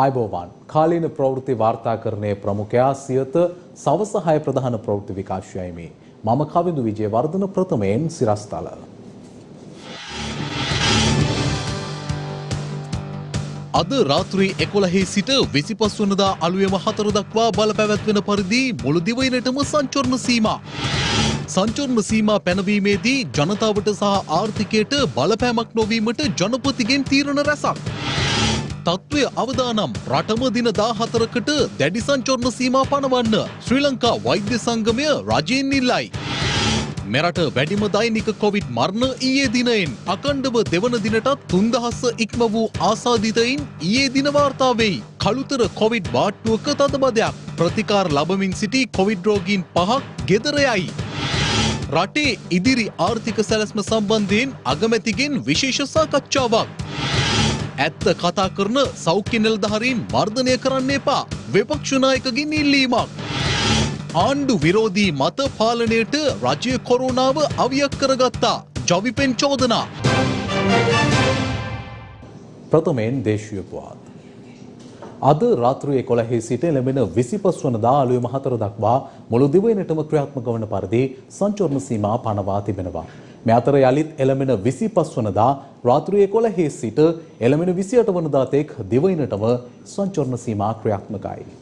ආයබෝවන් කාලීන ප්‍රවෘත්ති වාර්තාකරණයේ ප්‍රමුඛයා සියත සවස 6 ප්‍රධාන ප්‍රවෘත්ති විකාශයයි මේ. මම කවිඳු විජේවර්ධන ප්‍රථමයෙන් සිරස්තල. අද රාත්‍රී එකොළහේ සිට විසිපස් වනදා අලුයම හතර දක්වා බල පැවැත්වෙන පරිදි මුළු දිවයිනටම සංචරණ සීමා. සංචරණ සීමා පැනවීමේදී ජනතාවට සහ ආර්ථිකයට බලපෑමක් නොවීමට ජනපතිගෙන් තීරණ රැසක්. තත්ත්වය අවදානම් රටම දින දාහතරකට දැඩි සංචරණ සීමා පනවන්න ශ්‍රී ලංකා වෛද්‍ය සංගමය රජයෙන් ඉල්ලයි. මෙරට වැඩිම දෛනික කොවිඩ් මරණ ඊයේ දිනයෙන් අකණ්ඩව දෙවන දිනටත් තුන්දහස්ස ඉක්ම වූ ආසාධිතයින් ඊයේ දිනවාර්තාවෙයි. කළුතර කොවිඩ් වාට්ටුවක තදබදයක් ප්‍රතිකාර ලබමින් සිටි කොවිඩ් රෝගීන් පහක් ගෙදරයයි. රටේ ඉදිරි ආර්ථික සැලස්ම සම්බන්ධයෙන් අගමැතිගෙන් විශේෂ සාකච්ඡාවක්. ඇත්ත කතා කරන සෞඛ්‍ය නිලධහරින් වර්ධනය කරන්න එපා විපක්ෂනායකගින් ඉල්ලීමක්. ආණ්ඩු විරෝධී මත පාලනයට රජය කොරුණාව අවියක් කරගත්තා ජවිපෙන් චෝදනා. ප්‍රථමයෙන් දේශීය පුවත්. අද රාත්‍රයේ කොළහේ සිට එළඹෙන විසිපස් වනදා අලුයම හතර දක්වා මුළු දිවයිනටම ක්‍රියාත්මක වන පරිදි සංචරණ සීමා පනවා තිබෙනවා. මේ අතර යළිත් එළඹෙන විසිපස් වනදා රාත්‍රයේ කොළහේ සිට එළඹෙන විසියට වනදා තෙක් දිවයිනටම සංචරණ සීමා ක්‍රියාත්මකයි.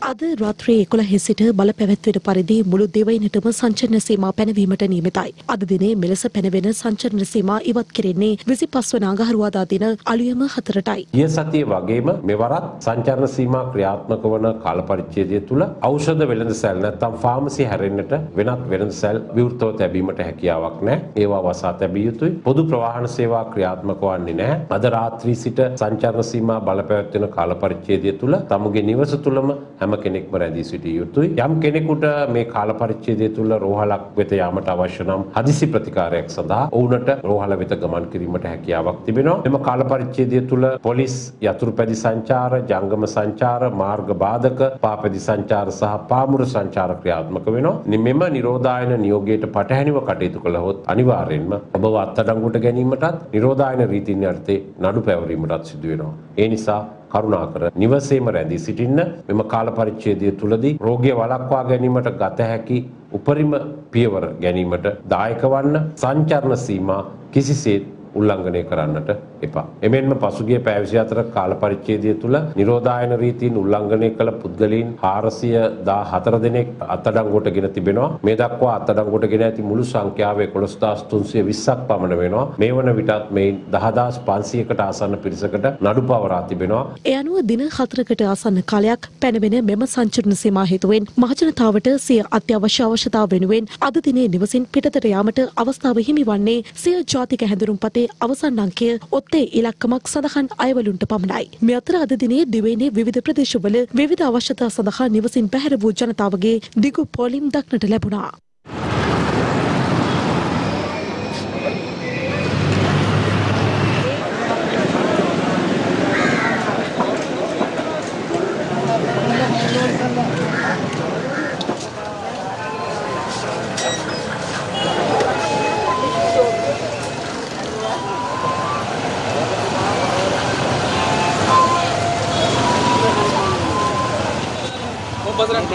අද රාත්‍රයේ එකොළහේ සිට බල පැවැත්වෙන පරිදි මුළු දෙවයිනටම සංචරණ සීමා පැනවීමට නියමිතයි. අද දිනේ මෙලෙස පැනවෙන සංචරණ සීමා ඉවත් කෙරෙන්නේ විසි පස්වන අඟහරුවාදා දින අලුයම හතරටයි. ගිය සතිය වගේම මෙවරත් සංචරණ සීමා ක්‍රියාත්මක වන කාල පරිච්ඡේදය තුළ ඖෂධ වෙළඳ සැල් නැත්නම් ෆාමසි හැරෙන්නට වෙනත් වෙළඳ සැල් විවෘතව තැබීමට හැකියාවක් නැහැ. ඒවා වසා තැබිය යුතුයි. පොදු ප්‍රවාහන සේවා ක්‍රියාත්මක වන්නේ නැහැ. අද රාත්‍රී සිට සංචරණ සීමා බල පැවැත්වෙන කාල පරිච්ඡේදය තුළ තමුගේ නිවස තුළම හැම කෙනෙක්ම රැඳී සිටිය යුතුයි. යම් කෙනෙකුට මේ කාල පරිච්ඡේදය තුළ රෝහලක් වෙත යාමට අවශ්‍ය නම් හදිසි ප්‍රතිකාරයක් සඳහා ඔවුන්ට රෝහල වෙත ගමන් කිරීමට හැකියාවක් තිබෙනවා. එම කාල පරිච්ඡේදය තුළ පොලිස් යතුරුපැදි සංචාර, ජංගම සංචාර, මාර්ග බාධක, පාපැදි සංචාර සහ පාමුර සංචාර ක්‍රියාත්මක වෙනවා. මෙම නිරෝධායන නියෝගයට පටහැනිව කටයුතු කළහොත් අනිවාර්යෙන්ම ඔබව අත්අඩංගුවට ගැනීමටත් නිරෝධායන රීතීන් යටතේ නඩු පැවරීමටත් සිදු වෙනවා. ඒ නිසා කරුණාකර නිවසේම රැඳී සිටින්න. මෙම කාල පරිච්ඡේදය තුලදී රෝගය වළක්වා ගැනීමට ගත හැකි උපරිම පියවර ගැනීමට දායක වන්න. සංචරණ සීමා කිසිසේත් උල්ලංඝනය කරන්නට එපා. එමෙන්ම පසුගිය පැය 24 කාල පරිච්ඡේදය තුල නිරෝධායන රීතීන් උල්ලංඝනය කළ පුද්ගලයන් 414 දෙනෙක් අත්අඩංගුවට ගෙන තිබෙනවා. මේ දක්වා අත්අඩංගුවට ගෙන ඇති මුළු සංඛ්‍යාව 11320ක් පමණ වෙනවා. මේ වන විටත් මේ 10500කට ආසන්න පිරිසකට නඩු පවරා තිබෙනවා. ඒ අනුව දින හතරකට ආසන්න කාලයක් පැනවෙන මෙම සංචරණ සීමා හේතුවෙන් මහජනතාවට සිය අත්‍යවශ්‍ය අවශ්‍යතාව වෙනුවෙන් අද දිනේ නිවසින් පිටතට යාමට අවස්ථාව හිමිවන්නේ සිය ජාතික හැඳුරුම්පතේ අවසන් අංකය ඔත්තේ ඉලක්කමක් සඳහන් අයවලුන්ට පමණයි. මේ අතර අද දිනේ දිවයිනේ විවිධ ප්‍රදේශවල විවිධ අවශ්‍යතා සඳහා නිවසින් පැහැර වූ ජනතාවගේ දිගු පොලිම් දක්නට ලැබුණා.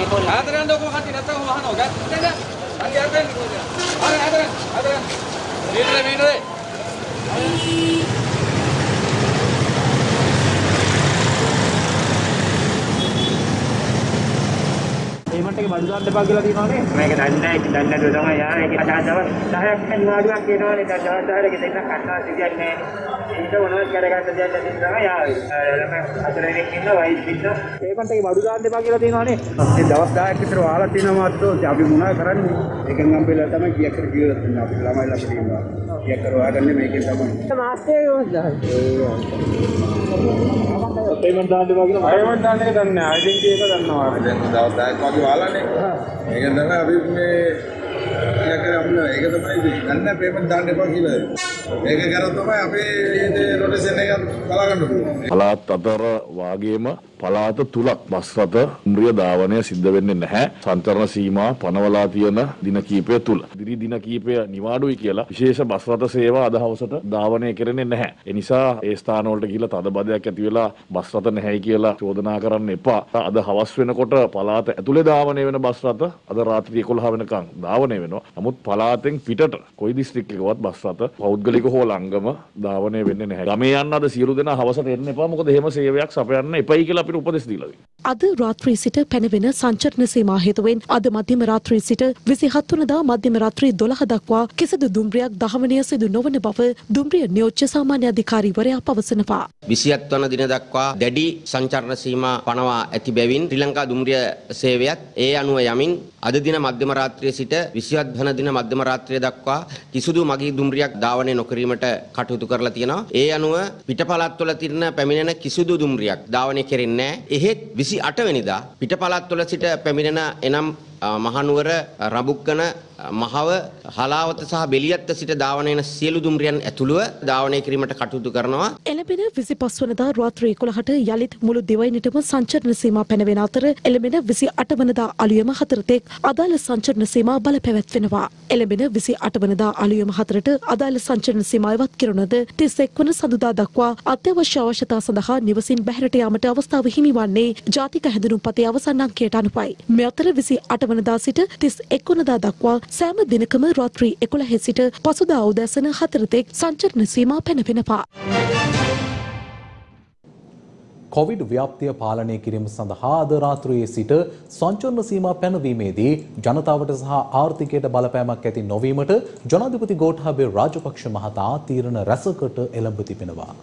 ආදරෙන් දොකෝ කටි නැත්තම් වහනවා ගන්න නේද? අනිත් ආදරෙන් ආදරෙන් ආදරෙන් ආදරෙන් මේනේ මේනේ පේමන්ට් එක බඩු දාන්න එපා කියලා තියෙනවානේ. මේක දන්නේ දන්නේ නැතුව තමයි යා ඒක අදහස් දවස් 10ක් නිවාඩුවක් කියනවානේ දැන් දවස් 10කට ගෙදර කන්නා සිටින්නේ ඊට මොනවද කරගන්න දෙයක් නැති තමයි යාවේ. ළමයි හතර දෙනෙක් ඉන්න වයිස් ඉන්න පේමන්ට් එක බඩු දාන්න එපා කියලා තියෙනවානේ. ඒ දවස් 10ක් විතර වහලා තියෙනවා මාත්‍රෝ අපි මොනවද කරන්නේ? ඒකෙන් නම් බෙලා තමයි කීයක් කර කියලා අපි ළමයි ළඟට ඉන්නවා. කරවා ගන්න මේකේ තමයි. පේමන්ට් දාන්න වගේ පේමන්ට් දාන්න එක දන්නේ නැහැ අයිඩෙන්ටි එක දන්නවා දැන් දවස් 10ක් වගේ වාලානේ. ඒක තමයි අපි මේ ඒක තමයි. ගන්න පේමන්ට් දාන්න එපා කියලා. ඒක කරා තමයි අපේ රොටේෂන් එක බලා ගන්න පුළුවන්. පලාත් අතර වාගේම පලාත තුලක් බස් රථ උම්රිය ධාවනය සිද්ධ වෙන්නේ නැහැ. සංචරණ සීමා පනවලා තියෙන දින කීපය තුල. ඉදිරි දින කීපය නිවාඩුයි කියලා විශේෂ බස් රථ සේවා අද හවසට ධාවනය කරන්නේ නැහැ. ඒ නිසා ඒ ස්ථාන වලට ගිහිල්ලා තද බදයක් ඇති වෙලා බස් රථ නැහැයි කියලා චෝදනා කරන්න එපා. අද හවස් වෙනකොට පලාත ඇතුලේ ධාවනය වෙන බස් රථ අද රාත්‍රී 11 වෙනකන් ධාවනය වෙනවා. නමුත් පලාතෙන් පිටට කොයි දිස්ත්‍රික්කයකවත් බස් රථ පෞද්ගලික හෝ ලංගම ධාවනය වෙන්නේ නැහැ. ගමේ යන්න අද සියලු දෙනා හවසට එන්න එපා. මොකද එහෙම සේවයක් සපයන්න එපයි කියලා අපිට උපදෙස් දීලා තියෙනවා. අද රාත්‍රී සිට පැනවෙන සංචරණ සීමා හේතුවෙන් අද මධ්‍යම රාත්‍රී සිට විසිහත් වනදා මධ්‍යම රාත්‍රී දොළහ දක්වා කිසිදු දුම්රියක් දහවනය සිදු නොවන බව දුම්රිය නියෝජ්‍ය සාමාන්‍ය අධිකාරීවරයා පවසනවා. විසිහත් වන දින දක්වා දැඩි සංචරණ සීමා පනවා ඇති බැවින් ශ්‍රී ලංකා දුම්රිය සේවයත් ඒ අනුව යමින් අද දින මධ්‍යම රාත්‍රිය සිට විසිහත් වන දින මධ්‍යම රාත්‍රිය දක්වා කිසිදු මගී දුම්රියක් ධාවනය නොකිරීමට කටයුතු කරලා තියෙනවා. ඒ අනුව පිටපළාත්වල තිරන පැමිණෙන කිසිදු දුම්රියක් ධාවනය කෙරෙන්නේ නැහැ. එහෙත් 28 වෙනිදා පිටපළාත්වල සිට පැමිණෙන එනම් මහනුවර රඹුක්කන මහව හලාවත සහ බෙලියත්ත සිට ධාවනය වන සියලු දුම්රියන් ඇතුළුව ධාවනය කිරීමට කටයුතු කරනවා. එළඹෙන විසි පස් වනදා රාත්‍රී කොළහට යළිත් මුළු දිවයිනටම සංචරණ සීමා පැනවෙන අතර එළඹෙන විසි අට වනදා අලුයම හතරතෙක් අදාළ සංචරණ සීමා බල පැවැත්වෙනවා. එළඹෙන විසි අට වනදා අලුයම හතරට අදාළ සංචරණ සීමා ඉවත් කෙරුණද තිස් එක් වන සඳුදා දක්වා අත්‍යවශ්‍ය අවශ්‍යතා සඳහා නිවසින් බැහැරට යාමට අවස්ථාව හිමිවන්නේ ජාතික හැඳුනුම් පතේ අවසන් අංකයට අනුපයි. මෙ අතර විසි අට වනදා සිට තිස් එක් වනදා දක්වා සෑම දිනකම රාත්‍රී එකොළහෙ සිට පසුදා උදැසන හතරතෙක් සංචරණ සීමා පැනවෙනවා. කොවිඩ් ව්‍යාප්තිය පාලනය කිරීම සඳහා අද රාත්‍රියේ සිට සංචරණ සීමා පැනවීමේදී ජනතාවට සහ ආර්ථිකයට බලපෑමක් ඇති නොවීමට ජනාධිපති ගෝඨාභය රාජපක්ෂ මහතා තීරණ රැසකට එළඹ තිබෙනවා.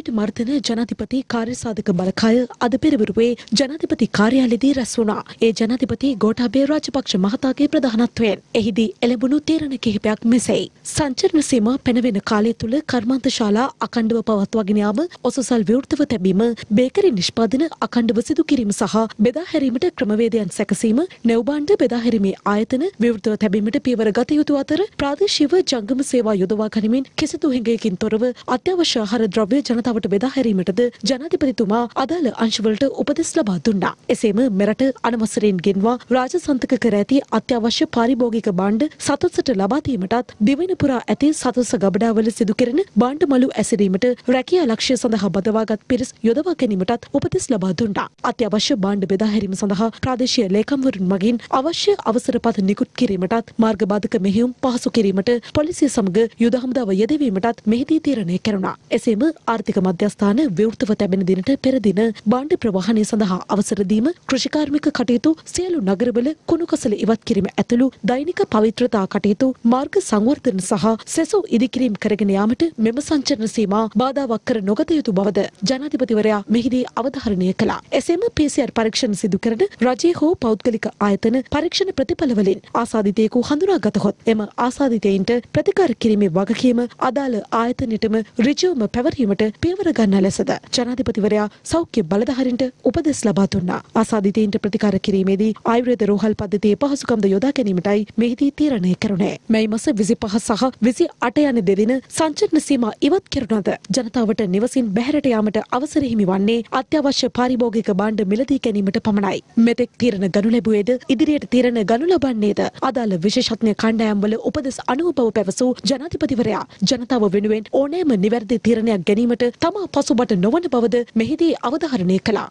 කොවිඩ් මර්ධන ජනාධිපති කාර්යසාධක බලකාය අද පෙරවරුවේ ජනාධිපති කාර්යාලයේදී රැස් වුණා. ඒ ජනාධිපති ගෝඨාභය රාජපක්ෂ මහතාගේ ප්‍රධානත්වයෙන් එහිදී එළඹුණු තීරණ කිහිපයක් මෙසේයි. සංචරණ සීමා පැනවෙන කාලය තුල කර්මාන්ත ශාලා අඛණ්ඩව පවත්වාගෙන යාම, ඔසසල් විවෘතව තැබීම, බේකරි නිෂ්පාදන අඛණ්ඩව සිදු කිරීම සහ බෙදා හැරීමට ක්‍රමවේදයන් සැකසීම, නැව්බාණ්ඩ බෙදා හැරීමේ ආයතන විවෘතව තැබීමට පියවර ගත යුතු අතර ප්‍රාදේශීය ජංගම සේවා යොදවා ගනිමින් කිසිදු හිඟයකින් තොරව අත්‍යවශ්‍ය ආහාර ද්‍රව්‍ය ජනතාවට බෙදා හැරීමටද ජනාධිපතිතුමා අදාළ අංශවලට උපදෙස් ලබා දුන්නා. එසේම මෙරට අනවසරයෙන් ගෙන්වා රාජසන්තක කර ඇති අත්‍යවශ්‍ය පාරිභෝගික භාණ්ඩ සතුටට ලබා දීමටත් දිවෙන පුරා ඇති සතුස ගබඩාවල සිදු කෙරෙන භාණ්ඩ මළු ඇසිරීමට රැකියා ලක්ෂ්‍ය සඳහා බදවාගත් පිරිස් යොදවා ගැනීමටත් උපදෙස් ලබා දුන්නා. අත්‍යවශ්‍ය භාණ්ඩ බෙදා හැරීම සඳහා ප්‍රාදේශීය ලේකම්වරුන් මගින් අවශ්‍ය අවසර පත නිකුත් කිරීමටත් මාර්ග බාධක මෙහෙයුම් පහසු කිරීමට පොලිසිය සමග යුද හමුදාව යෙදවීමටත් මෙහිදී තීරණය කෙරුණා. එසේම ආර්ථික මධ්‍යස්ථාන විවෘතව තැබෙන දිනට පෙර දින භාණ්ඩ ප්‍රවාහනය සඳහා අවසර දීම කෘෂිකාර්මික කටයුතු සියලු නගරවල කුණු කසල ඉවත් කිරීම ඇතුළු දෛනික පවිත්‍රතා කටයුතු මාර්ග සංවර්ධන සහ සෙසු ඉදිකිරීම් කරගෙන යාමට මෙම සංචරණ සීමා බාධාවක් කර නොගත යුතු බවද ජනාධිපතිවරයා මෙහිදී අවධාරණය කළා. එසේම PCR පරීක්ෂණ සිදු කරන රජයේ හෝ පෞද්ගලික ආයතන පරීක්ෂණ ප්‍රතිඵල වලින් ආසාදිතයෙකු හඳුනාගතහොත් එම ආසාදිතයින්ට ප්‍රතිකාර කිරීමේ වගකීම අදාළ ආයතනයටම ඍජුවම පැවරීමට පියවර ගන්නා ලෙසද ජනාධිපතිවරයා සෞඛ්‍ය බලධාරීන්ට උපදෙස් ලබා දුන්නා. ආසාදිතයින්ට ප්‍රතිකාර කිරීමේදී ආයුර්වේද රෝහල් පද්ධතියේ පහසුකම්ද යොදා ගැනීමටයි මෙහිදී තීරණය කෙරුණේ. මැයි මාස 25 සහ 28 යන දෙදින සංචරණ සීමා ඉවත් කෙරුණද ජනතාවට නිවසින් බැහැරට යාමට අවසර හිමි වන්නේ අත්‍යවශ්‍ය පාරිභෝගික භාණ්ඩ මිලදී ගැනීමට පමණයි. මෙතෙක් තීරණ ගනු ලැබුවේද ඉදිරියට තීරණ ගනු ලබන්නේද අදාළ විශේෂඥ කණ්ඩායම්වල උපදෙස් අනුව බව පැවසූ ජනාධිපතිවරයා ජනතාව වෙනුවෙන් ඕනෑම නිවැරදි තීරණයක් ගැනීමට තමා පසුබට නොවන බවද මෙහිදී අවධාරණය කළා.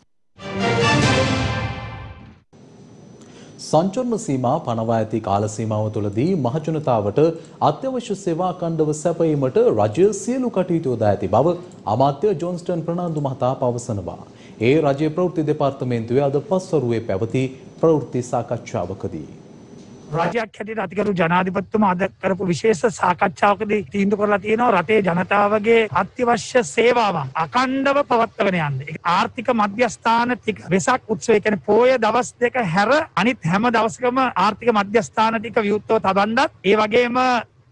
සංචරණ සීමා පනවා ඇති කාල සීමාව තුළදී මහජනතාවට අත්‍යවශ්‍ය සේවා කණ්ඩව සැපයීමට රජය සියලු කටයුතු යොදා ඇති බව අමාත්‍ය ජොන්ස්ටන් ප්‍රනාන්දු මහතා පවසනවා. ඒ රජයේ ප්‍රවෘත්ති දෙපාර්තමේන්තුවේ අද පස්වරුවේ පැවති ප්‍රවෘත්ති සාකච්ඡාවකදී. රජයක් හැටියට අතිකරු ජනාධිපතිතුමා අද කරපු විශේෂ සාකච්ඡාවකදී තීන්දුව කරලා තියෙනවා රටේ ජනතාවගේ අත්‍යවශ්‍ය සේවාවන් අකණ්ඩව පවත්වාගෙන යන්න. ඒක ආර්ථික මධ්‍යස්ථාන ටික වෙසක් උත්සවය කියන්නේ පෝය දවස් දෙක හැර අනිත් හැම දවසකම ආර්ථික මධ්‍යස්ථාන ටික විවෘතව තබන්නත් ඒ වගේම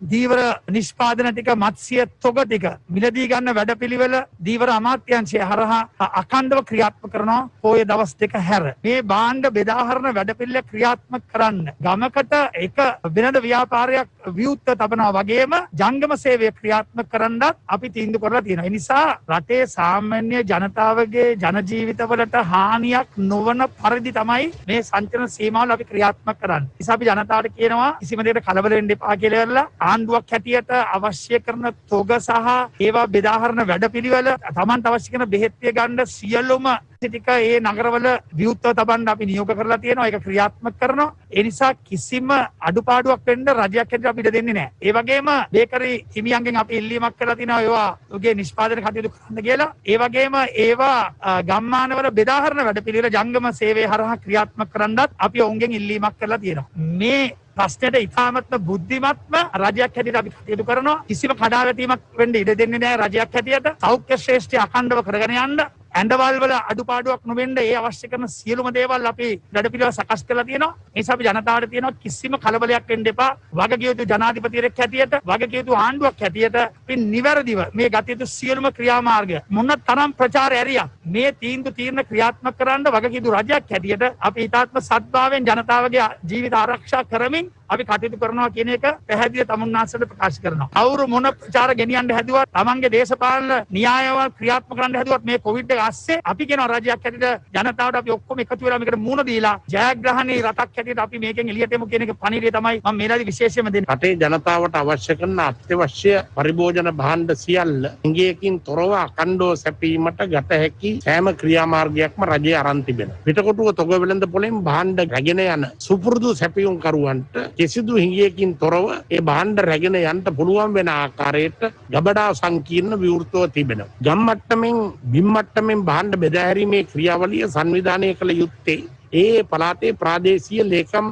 දීවර නිෂ්පාදන ටික මත්ස්‍ය තොග ටික මිලදී ගන්න වැඩපිළිවෙල දීවර අමාත්‍යංශය හරහා අකණ්ඩව ක්‍රියාත්මක කරනවා පෝය දවස් දෙක හැර. මේ භාණ්ඩ බෙදාහරණ වැඩපිළිවෙල ක්‍රියාත්මක කරන්න ගමකට එක වෙනද ව්‍යාපාරයක් විවුත්ත තබනවා වගේම ජංගම සේවය ක්‍රියාත්මක කරන්නත් අපි තීන්දුව කරලා තියෙනවා. ඒ නිසා රටේ සාමාන්‍ය ජනතාවගේ ජනජීවිතවලට හානියක් නොවන පරිදි තමයි මේ සංචලන සීමාවල අපි ක්‍රියාත්මක කරන්නේ. නිසා අපි ජනතාවට කියනවා කිසිම දෙයකට කලබල වෙන්න එපා කියලා ඉවරලා ආණ්ඩුවක් හැටියට අවශ්‍ය කරන තොග සහ ඒවා බෙදාහරන වැඩපිළිවෙල Tamanට අවශ්‍ය කරන බෙහෙත් ගන්න සියලුම ටික ඒ නගරවල විවුත්ව තබන්න අපි නියෝග කරලා තියෙනවා. ඒක ක්‍රියාත්මක කරනවා. ඒ නිසා කිසිම අඩුපාඩුවක් වෙන්න රජයක් හැටියට අපිට දෙන්නේ නැහැ. ඒ වගේම බේකරි හිමියන්ගෙන් අපි ඉල්ලීමක් කරලා තියෙනවා ඒවා උගේ නිෂ්පාදන කටයුතු කරන්න කියලා. ඒ වගේම ඒවා ගම්මානවල බෙදාහරන වැඩපිළිවෙල ජංගම සේවය හරහා ක්‍රියාත්මක කරන්නත් අපි ඔවුන්ගෙන් ඉල්ලීමක් කරලා තියෙනවා. මේ ප්‍රශ්නයට ඉතාමත්ම බුද්ධිමත්ම රජයක් හැටියට අපි කටයුතු කරනවා. කිසිම කඩාවැටීමක් වෙන්න ඉඩ දෙන්නේ නැහැ රජයක් හැටියට. සෞඛ්‍ය ශ්‍රේෂ්ඨය අඛණ්ඩව කරගෙන යන්න. ඇඳවල් වල අඩුපාඩුවක් නොවෙන්න ඒ අවශ්‍ය කරන සියලුම දේවල් අපි වැඩපිළිවෙල සකස් කරලා තියෙනවා. ඒ නිසා අපි ජනතාවට තියෙනවා කිසිම කලබලයක් වෙන්න එපා. වගකිය යුතු ජනාධිපතිවරයෙක් හැටියට, වගකිය යුතු ආණ්ඩුවක් හැටියට අපි නිවැරදිව මේ ගත යුතු සියලුම ක්‍රියාමාර්ග මොන තරම් ප්‍රචාර ඇරියක් මේ තීන්දුව තීරණ ක්‍රියාත්මක කරන්න වගකිය යුතු රජයක් හැටියට අපි ඊටාත්ම සත්භාවයෙන් ජනතාවගේ ජීවිත ආරක්ෂා කරමින් අපි කටයුතු කරනවා කියන එක පැහැදිලි තමුන්නාසට ප්‍රකාශ කරනවා. කවුරු මොන ප්‍රචාර ගෙනියන්න හැදුවත් තමන්ගේ දේශපාලන න්‍යායවල් ක්‍රියාත්මක කරන්න හැදුවත් මේ කොවිඩ් එක අස්සේ අපි කියන රජයක් හැටියට ජනතාවට අපි ඔක්කොම එකතු වෙලා මේකට මුහුණ දීලා ජයග්‍රහණී රටක් හැටියට අපි මේකෙන් එළියට එමු කියන එක පණිවිඩය තමයි මම මේ රටේ විශේෂයෙන්ම දෙන්නේ. රටේ ජනතාවට අවශ්‍ය කරන අත්‍යවශ්‍ය පරිභෝජන භාණ්ඩ සියල්ල ඉංගියකින් තොරව අකණ්ඩව සැපීමට ගත හැකි සෑම ක්‍රියාමාර්ගයක්ම රජය අරන් තිබෙනවා. පිටකොටුව තොග වෙළඳ පොලෙන් භාණ්ඩ රැගෙන යන සුපුරුදු සැපියුම් කරුවන්ට කිසිදු හිඟියකින් තොරව ඒ භාණ්ඩ රැගෙන යන්න පුළුවන් වෙන ආකාරයට ගබඩා සංකීර්ණ විවෘතව තිබෙනවා. ගම් මට්ටමින් බිම් මට්ටමින් භාණ්ඩ බෙදාහැරීමේ ක්‍රියාවලිය සංවිධානය කළ යුත්තේ ඒ පළාතේ ප්‍රාදේශීය ලේකම්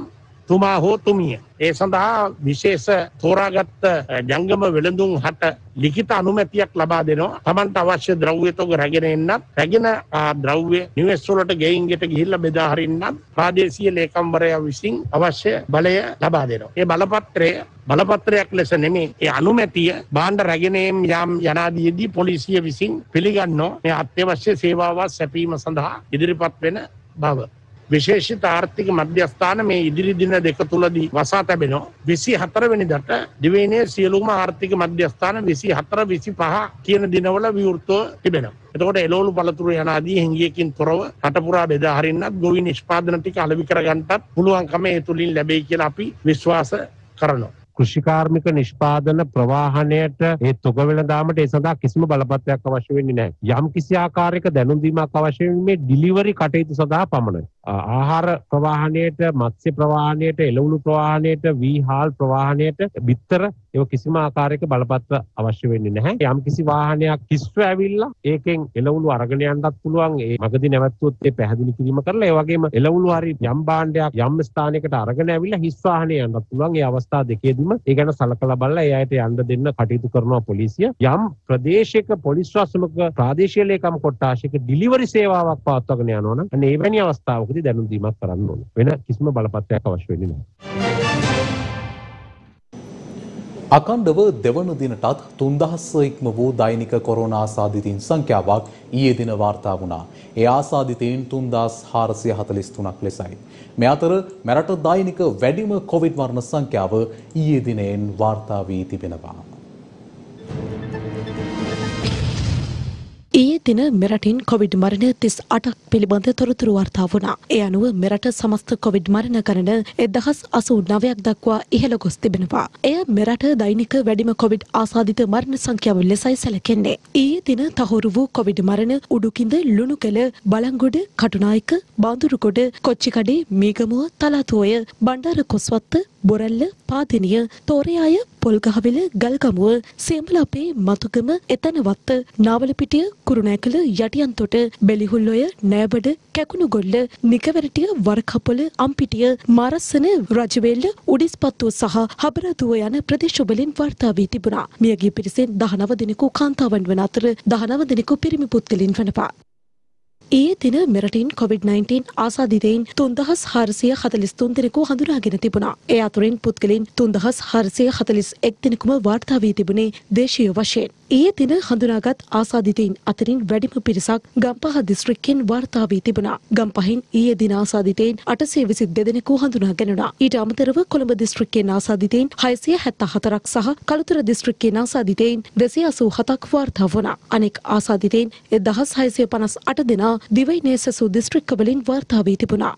තුමා හෝ තුමිය. ඒ සඳහා විශේෂ තෝරාගත්ත ජංගම වෙළඳුම් හට ලිඛිත අනුමැතියක් ලබා දෙනවා. Tamanට අවශ්‍ය ද්‍රව්‍ය තොග රැගෙන එන්නත්, රැගෙන ද්‍රව්‍ය නිවෙස් වලට ගෙයින් ගෙට ගිහිල්ලා බෙදා හරින්නත් ප්‍රාදේශීය ලේකම්වරයා විසින් අවශ්‍ය බලය ලබා දෙනවා. ඒ බලපත්‍රය බලපත්‍රයක් ලෙස නෙමේ ඒ අනුමැතිය භාණ්ඩ රැගෙන යම් යනාදීදී පොලිසිය විසින් පිළිගන්නවා මේ අත්‍යවශ්‍ය සේවාවක් සැපීම සඳහා ඉදිරිපත් වෙන බව. විශේෂිත ආර්ථික මධ්‍යස්ථාන මේ ඉදිරි දින දෙක තුලදී වසා තැබෙනවා. 24 වෙනිදාට දිවයිනේ සියලුම ආර්ථික මධ්‍යස්ථාන 24 25 කියන දිනවල විවෘතව තිබෙනවා. එතකොට එළවලු පළතුරු යන ආදී හැඟියකින් තොරව රට පුරා බෙදා හරින්නත් ගොවි නිෂ්පාදන ටික අලෙවි කරගන්නටත් පුළුවන්කම ඒ තුලින් ලැබෙයි කියලා අපි විශ්වාස කරනවා. කෘෂිකාර්මික නිෂ්පාදන ප්‍රවාහනයට ඒ තොග වෙළඳාමට ඒ සඳහා කිසිම බලපත්‍රයක් අවශ්‍ය වෙන්නේ නැහැ. යම් කිසි ආකාරයක දැනුම් දීමක් අවශ්‍ය වෙන්නේ මේ ඩිලිවරි කටයුතු සඳහා පමණයි. ආහාර ප්‍රවාහනයට, මත්ස්‍ය ප්‍රවාහනයට, එළවලු ප්‍රවාහනයට, වී හාල් ප්‍රවාහනයට බිත්තර ඒව කිසිම ආකාරයක බලපත්‍ර අවශ්‍ය වෙන්නේ නැහැ. යම් කිසි වාහනයක් කිස්ව ඇවිල්ලා ඒකෙන් එළවලු අරගෙන යන්නත් පුළුවන්. ඒ මගදී නැවතුනොත් ඒ පැහැදිලි කිරීම කරලා ඒ වගේම එළවලු හරි යම් භාණ්ඩයක් යම් ස්ථානයකට අරගෙන ඇවිල්ලා හිස් වාහනේ යන්නත් පුළුවන්. ඒ අවස්ථා දෙකේදීම ඒ ගැන සලකලා බලලා ඒ අයට යන්න දෙන්න කටයුතු කරනවා පොලිසිය. යම් ප්‍රදේශයක පොලිස් වසමක ප්‍රාදේශීය ලේකම් කොට්ටාශයක ඩිලිවරි සේවාවක් පවත්වාගෙන යනවා නම් අන්න එවැනි අවස්ථාවකදී දැනුම් දීමක් කරන්න ඕනේ. වෙන කිසිම බලපත්‍රයක් අවශ්‍ය වෙන්නේ නැහැ. අකණ්ඩව දෙවන දිනටත් තුන්දහස්ස ඉක්ම වූ දෛනික කොරෝනා ආසාදිතයින් සංඛ්‍යාවක් ඊයේ දින වාර්තා වුණා. ඒ ආසාදිතයින් තුන්දස් හාරසිය හතලිස් තුනක් ලෙසයි. මේ අතර මෙරට දෛනික වැඩිම කොවිඩ් මරණ සංඛ්‍යාව ඊයේ දිනයෙන් වාර්තා වී තිබෙනවා. දින මෙරටින් කොවිඩ් මරණ තිස් අටක් පිළිබඳ තොරතුරු වාර්තා වුණා. ඒ අනුව මෙරට සමස්ත කොවිඩ් මරණ ගණන එදහස් අසූ නවයක් දක්වා ඉහළ ගොස් තිබෙනවා. එය මෙරට දෛනික වැඩිම කොවිඩ් ආසාධිත මරණ සංඛ්‍යාව ලෙසයි සැලකෙන්නේ. ඊයේ දින තහවුරු වූ කොවිඩ් මරණ උඩුකින්ද ලුණුකල බලංගොඩ කටුනායක බාඳුරුගොඩ කොච්චිකඩේ මීගමුව තලාතුවය බණ්ඩාර කොස්වත්ත බොරැල්ල පාදිනිය තෝරයාය පොල්ගහවෙල ගල්ගමුව සේමලාපේ මතුගම එතනවත්ත නාවලපිටිය කුරුණෑකල යටියන්තොට බෙලිහුල්ලොය නෑබඩ කැකුණුගොල්ල නිකවැරටිය වරකපොල අම්පිටිය මාරස්සන රජවේල්ල උඩිස්පත්තුව සහ හබරදුව යන ප්‍රදේශවලින් වාර්තා වී තිබුණා. මියගිය පිරිසෙන් දහනව දෙනෙකු කාන්තාවන් වන අතර දහනව දෙනෙකු පිරිමි පුද්ගලින් වනවා. ඊයේ දින මෙරටින් COVID-19 ආසාදිතයින් තුන්දහස් හාරසිය හතලිස් තුන් දෙනෙකු හඳුනාගෙන තිබුණා. ඒ අතුරින් පුද්ගලින් තුන්දහස් හාරසිය හතලිස් එක් දෙනෙකුම වාර්තා වී තිබුණේ දේශීය වශයෙන්. ඊයේ දින හඳුනාගත් ආසාදිතයින් අතරින් වැඩිම පිරිසක් ගම්පහ දිස්ත්‍රික්කෙන් වාර්තා වී තිබුණා. ගම්පහින් ඊයේ දින ආසාදිතයින් අටසිය විසි දෙදෙනෙකු හඳුනාගෙනුණා. ඊට අමතරව කොළඹ දිස්ත්‍රික්කයෙන් ආසාදිතයින් හයසිය හැත්තා හතරක් සහ කළුතර දිස්ත්‍රික්කයෙන් ආසාදිතයින් දෙසිය අසූ හතක් වාර්තා වුණා. අනෙක් ආසාදිතයින් එදහස් හයසිය පනස් අට දෙනා දිවයිනේ සැසූ දිස්ත්‍රික්කවලින් වාර්තා වී තිබුණා.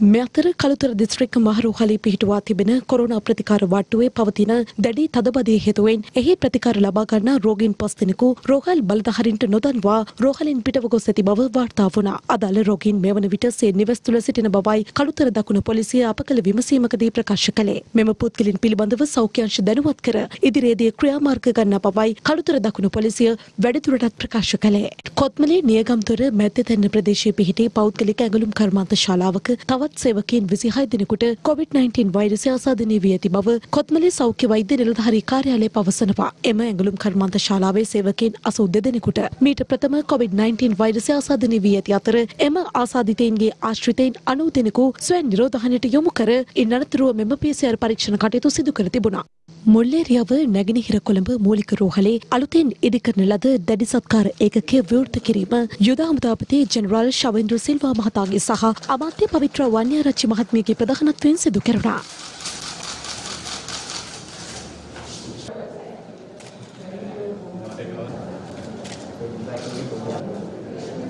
මේ අතර කළුතර දිස්ත්‍රික්ක මහරෝහලේ පිහිටුවා තිබෙන කොරුණා ප්‍රතිකාර වට්ටුවේ පවතින දැඩි තදබදය හේතුවෙන් එහි ප්‍රතිකාර ලබා ගන්නා රෝගීන් පස් දෙනෙකු රෝහල් බලධාරීන්ට නොදන්වා රෝහලින් පිටව ගොස් ඇති බව වාර්තා වුණා. අදාළ රෝගීන් මෙවන විට සේ නිවෙස් තුළ සිටින බවයි කළුතර දකුණු පොලිසිය අප කළ විමසීමකදී ප්‍රකාශ කළේ. මෙම පුද්ගලින් පිළිබඳව සෞඛ්‍යංශ දැනුවත් කර ඉදිරියේදී ක්‍රියාමාර්ග ගන්නා බවයි කළුතර දකුණු පොලිසිය වැඩිදුරටත් ප්‍රකාශ කළේ. කොත්මලේ නියගම්තොර මැද්දතැන්න ප්‍රදේශයේ පිහිටි පෞද්ගලික ඇඟලුම් කර්මාන්ත ශාලාවක තවත් සේවකයන් විසිහය දෙනෙකුට COVID-19 වෛරසය ආසාදනය වී ඇති බව කොත්මලේ සෞඛ්‍ය වෛද්‍ය නිලධාරී කාර්යාලය පවසනවා. එම ඇඟලුම් කර්මාන්ත ශාලාවේ සේවකයන් අසූ දෙදෙනෙකුට මීට ප්‍රථම COVID-19 වෛරසය ආසාදනය වී ඇති අතර එම ආසාදිතයින්ගේ ආශ්‍රිතයින් අනූ දෙනෙකු ස්වයන් නිරෝධහනයට යොමු කර ඉන් අනතුරුව මෙම PCR පරීක්ෂණ කටයුතු සිදු කර තිබුණා. මුල්ලේරියාව නැගෙනහිර කොළඹ මූලික රෝහලේ අලුතෙන් ඉදිකරන ලද දැඩි සත්කාර ඒකකය විවෘත කිරීම යුද හමුදාපති ජෙනරාල් ශවෙන්ද්‍ර සිල්වා මහතාගේ සහ අමාත්‍ය පවිත්‍ර වන්‍යාරච්චි මහත්මියගේ ප්‍රධානත්වයෙන් සිදු කෙරුණා.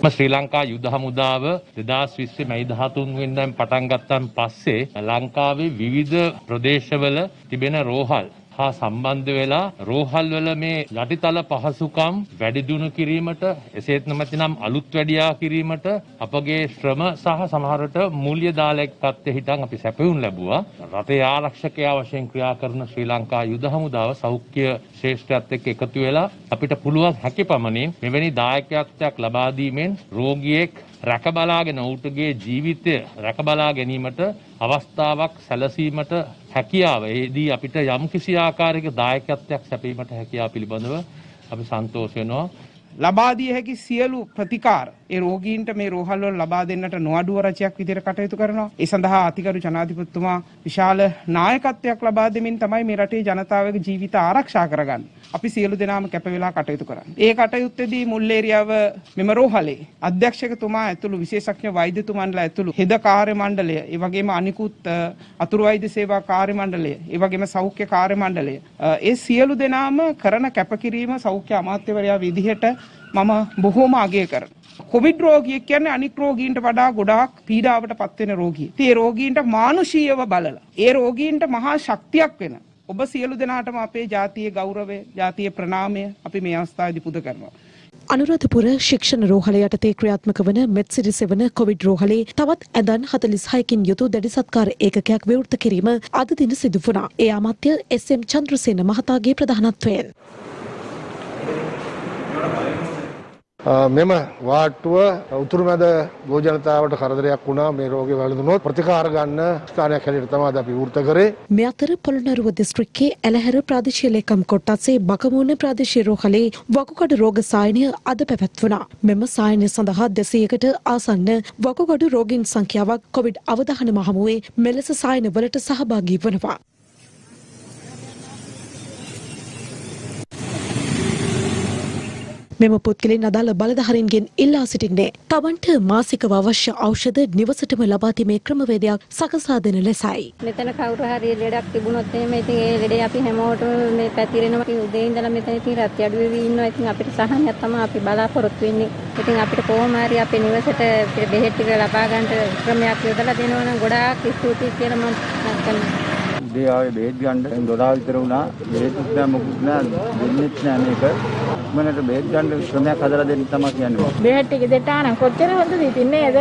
ශ්‍රී ලංකා යුද හමුදාව දෙදස් විස්සේ මැයි දහතුන් වෙන්දම් පටන් ගත්තන් පස්සේ ලංකාවේ විවිධ ප්‍රදේශවල තිබෙන රෝහල් හා සම්බන්ධ වෙලා රෝහල්වල මේ යටිතල පහසුකම් වැඩිදුණු කිරීමට එසේත් නොමැතිනම් අලුත් වැඩියා කිරීමට අපගේ ශ්‍රම සහ සමහරට මූල්‍ය දාලෙක්කත්ය හිටන් අපි සැපවුන් ලැබුවා. රටේ ආරක්ෂකයා වශයෙන් ක්‍රියා කරන ශ්‍රී ලංකා යුද හමුදාව සෞඛ්‍ය ශේෂ්ඨයත් එක්ක එකතු වෙලා අපිට පුළුවන් හැකි පමණින් මෙවැනි දායකත්වයක් ලබා දීමෙන් රෝගියෙක් රැකබලාගෙන ඔහුටගේ ජීවිතය රැකබලා ගැනීමට අවස්ථාවක් සැලසීමට හැකියාව ඒදී අපිට යම් කිසි ආකාරයක දායකත්වයක් සැපීමට හැකියාව පිළිබඳව අපි සන්තෝෂ වෙනවා. ලබා දිය හැකි සියලු ප්‍රතිකාර ඒ රෝගීන්ට මේ රෝහල්වල ලබා දෙන්නට නොඅඩුව රජයක් විදිහට කටයුතු කරනවා. ඒ සඳහා අතිගරු ජනාධිපතිතුමා විශාල නායකත්වයක් ලබා දෙමින් තමයි මේ රටේ ජනතාවගේ ජීවිත ආරක්ෂා කරගන්නේ. අපි සියලු දෙනාම කැප වෙලා කටයුතු කරන්නේ. ඒ කටයුත්තේදී මුල්ලේරියාව මෙම රෝහලේ අධ්‍යක්ෂකතුමා ඇතුළු විශේෂඥ වෛද්‍යතුමන්ලා ඇතුළු හෙද කාර්ය මණ්ඩලය, ඒ වගේම අනිකුත් අතුරු වෛද්‍ය සේවා කාර්ය මණ්ඩලය, ඒ වගේම සෞඛ්‍ය කාර්ය මණ්ඩලය, ඒ සියලු දෙනාම කරන කැපකිරීම සෞඛ්‍ය අමාත්‍යවරයා විදිහට මම බොහෝම අගය කරනවා. කොවිඩ් රෝගියෙක් කියන්නේ අනික් රෝගීන්ට වඩා ගොඩාක් පීඩාවට පත්වෙන රෝගී. ඒ රෝගීන්ට මානුෂීයව බලලා ඒ රෝගීන්ට මහා ශක්තියක් වෙන ඔබ සියලු දෙනාටම අපේ ජාතිය ගෞරවය ජාතිය ප්‍රනාමය අපි මේ අවස්ථාවේදී පුද කරනවා. අනුරාධපුර ශික්ෂණ රෝහල යටතේ ක්‍රියාත්මක වන මෙත්සිරි සෙවන කොවිඩ් රෝහලේ තවත් ඇදන් හතලිස් හයකින් යුතු දැඩි සත්කාර ඒකකයක් විවෘත කිරීම අද දින සිදු වුණා. ඒ අමාත්‍ය එස්.එම්. චන්ද්‍රසේන මහතාගේ ප්‍රධානත්වයෙන්. මෙම වාට්ටුව උතුරුමැද ගෝජනතාවට කරදරයක් වුණා මේ රෝගය වැළඳුනොත් ප්‍රතිකාර ගන්න ස්ථානයක් හැටියට තමයි අද අපි වෘත කරේ. මේ අතර පොළොන්නරුව දිස්ත්‍රික්කයේ ඇලහැර ප්‍රාදේශීය ලේකම් කොට්ටාසේ බකමූණ ප්‍රාදේශීය රෝහලේ වකුගඩු රෝග සායනය අද පැවැත්වුණා. මෙම සායනය සඳහා දෙසයකට ආසන්න වකුගඩු රෝගීන් සංඛ්‍යාවක් කොවිඩ් අවධානම හමුවේ මෙලෙස සායනවලට සහභාගී වනවා. මෙම පුද්ගලින් අදාළ බලධහරින්ගෙන් ඉල්ලා සිටින්නේ තමන්ට මාසිකව අවශ්‍ය ඖෂධ නිවසටම ලබාතිමේ ක්‍රමවේදයක් සකසා දෙන ලෙසයි. මෙතන කවුරු හරි ලෙඩක් තිබුණොත් එහෙම ඉතින් ඒ ලෙඩේ අපි හැමෝටම මේ පැතිරෙනවා. ඉතින් උදේ ඉඳලා මෙතන ඉතින් රත් අඩු වෙවි ඉන්නවා. ඉතින් අපිට සහනයක් තමයි අපි බලාපොරොත්තු වෙන්නේ. ඉතින් අපිට කොහොම හරි අපේ නිවසට බෙහෙත් ටික ලබා ගන්නට ක්‍රමයක් යොදලා දෙනවා නම් ගොඩාක් ස්තුතියි කියලා මම හිතනවා. උදේ ආවේ බෙහෙත් ගන්න. දැන් 12 විතර වුණා. බෙහෙත් නෑ මොකුත් නෑ දෙන්නෙත් නෑ මේක. මනට බෙහෙත් ගන්න ක්‍රමයක් හදලා දෙන්න තමයි කියන්නේ. බෙහෙත් ටික දෙටා නම් කොච්චර හොඳද ඉතින් නේද?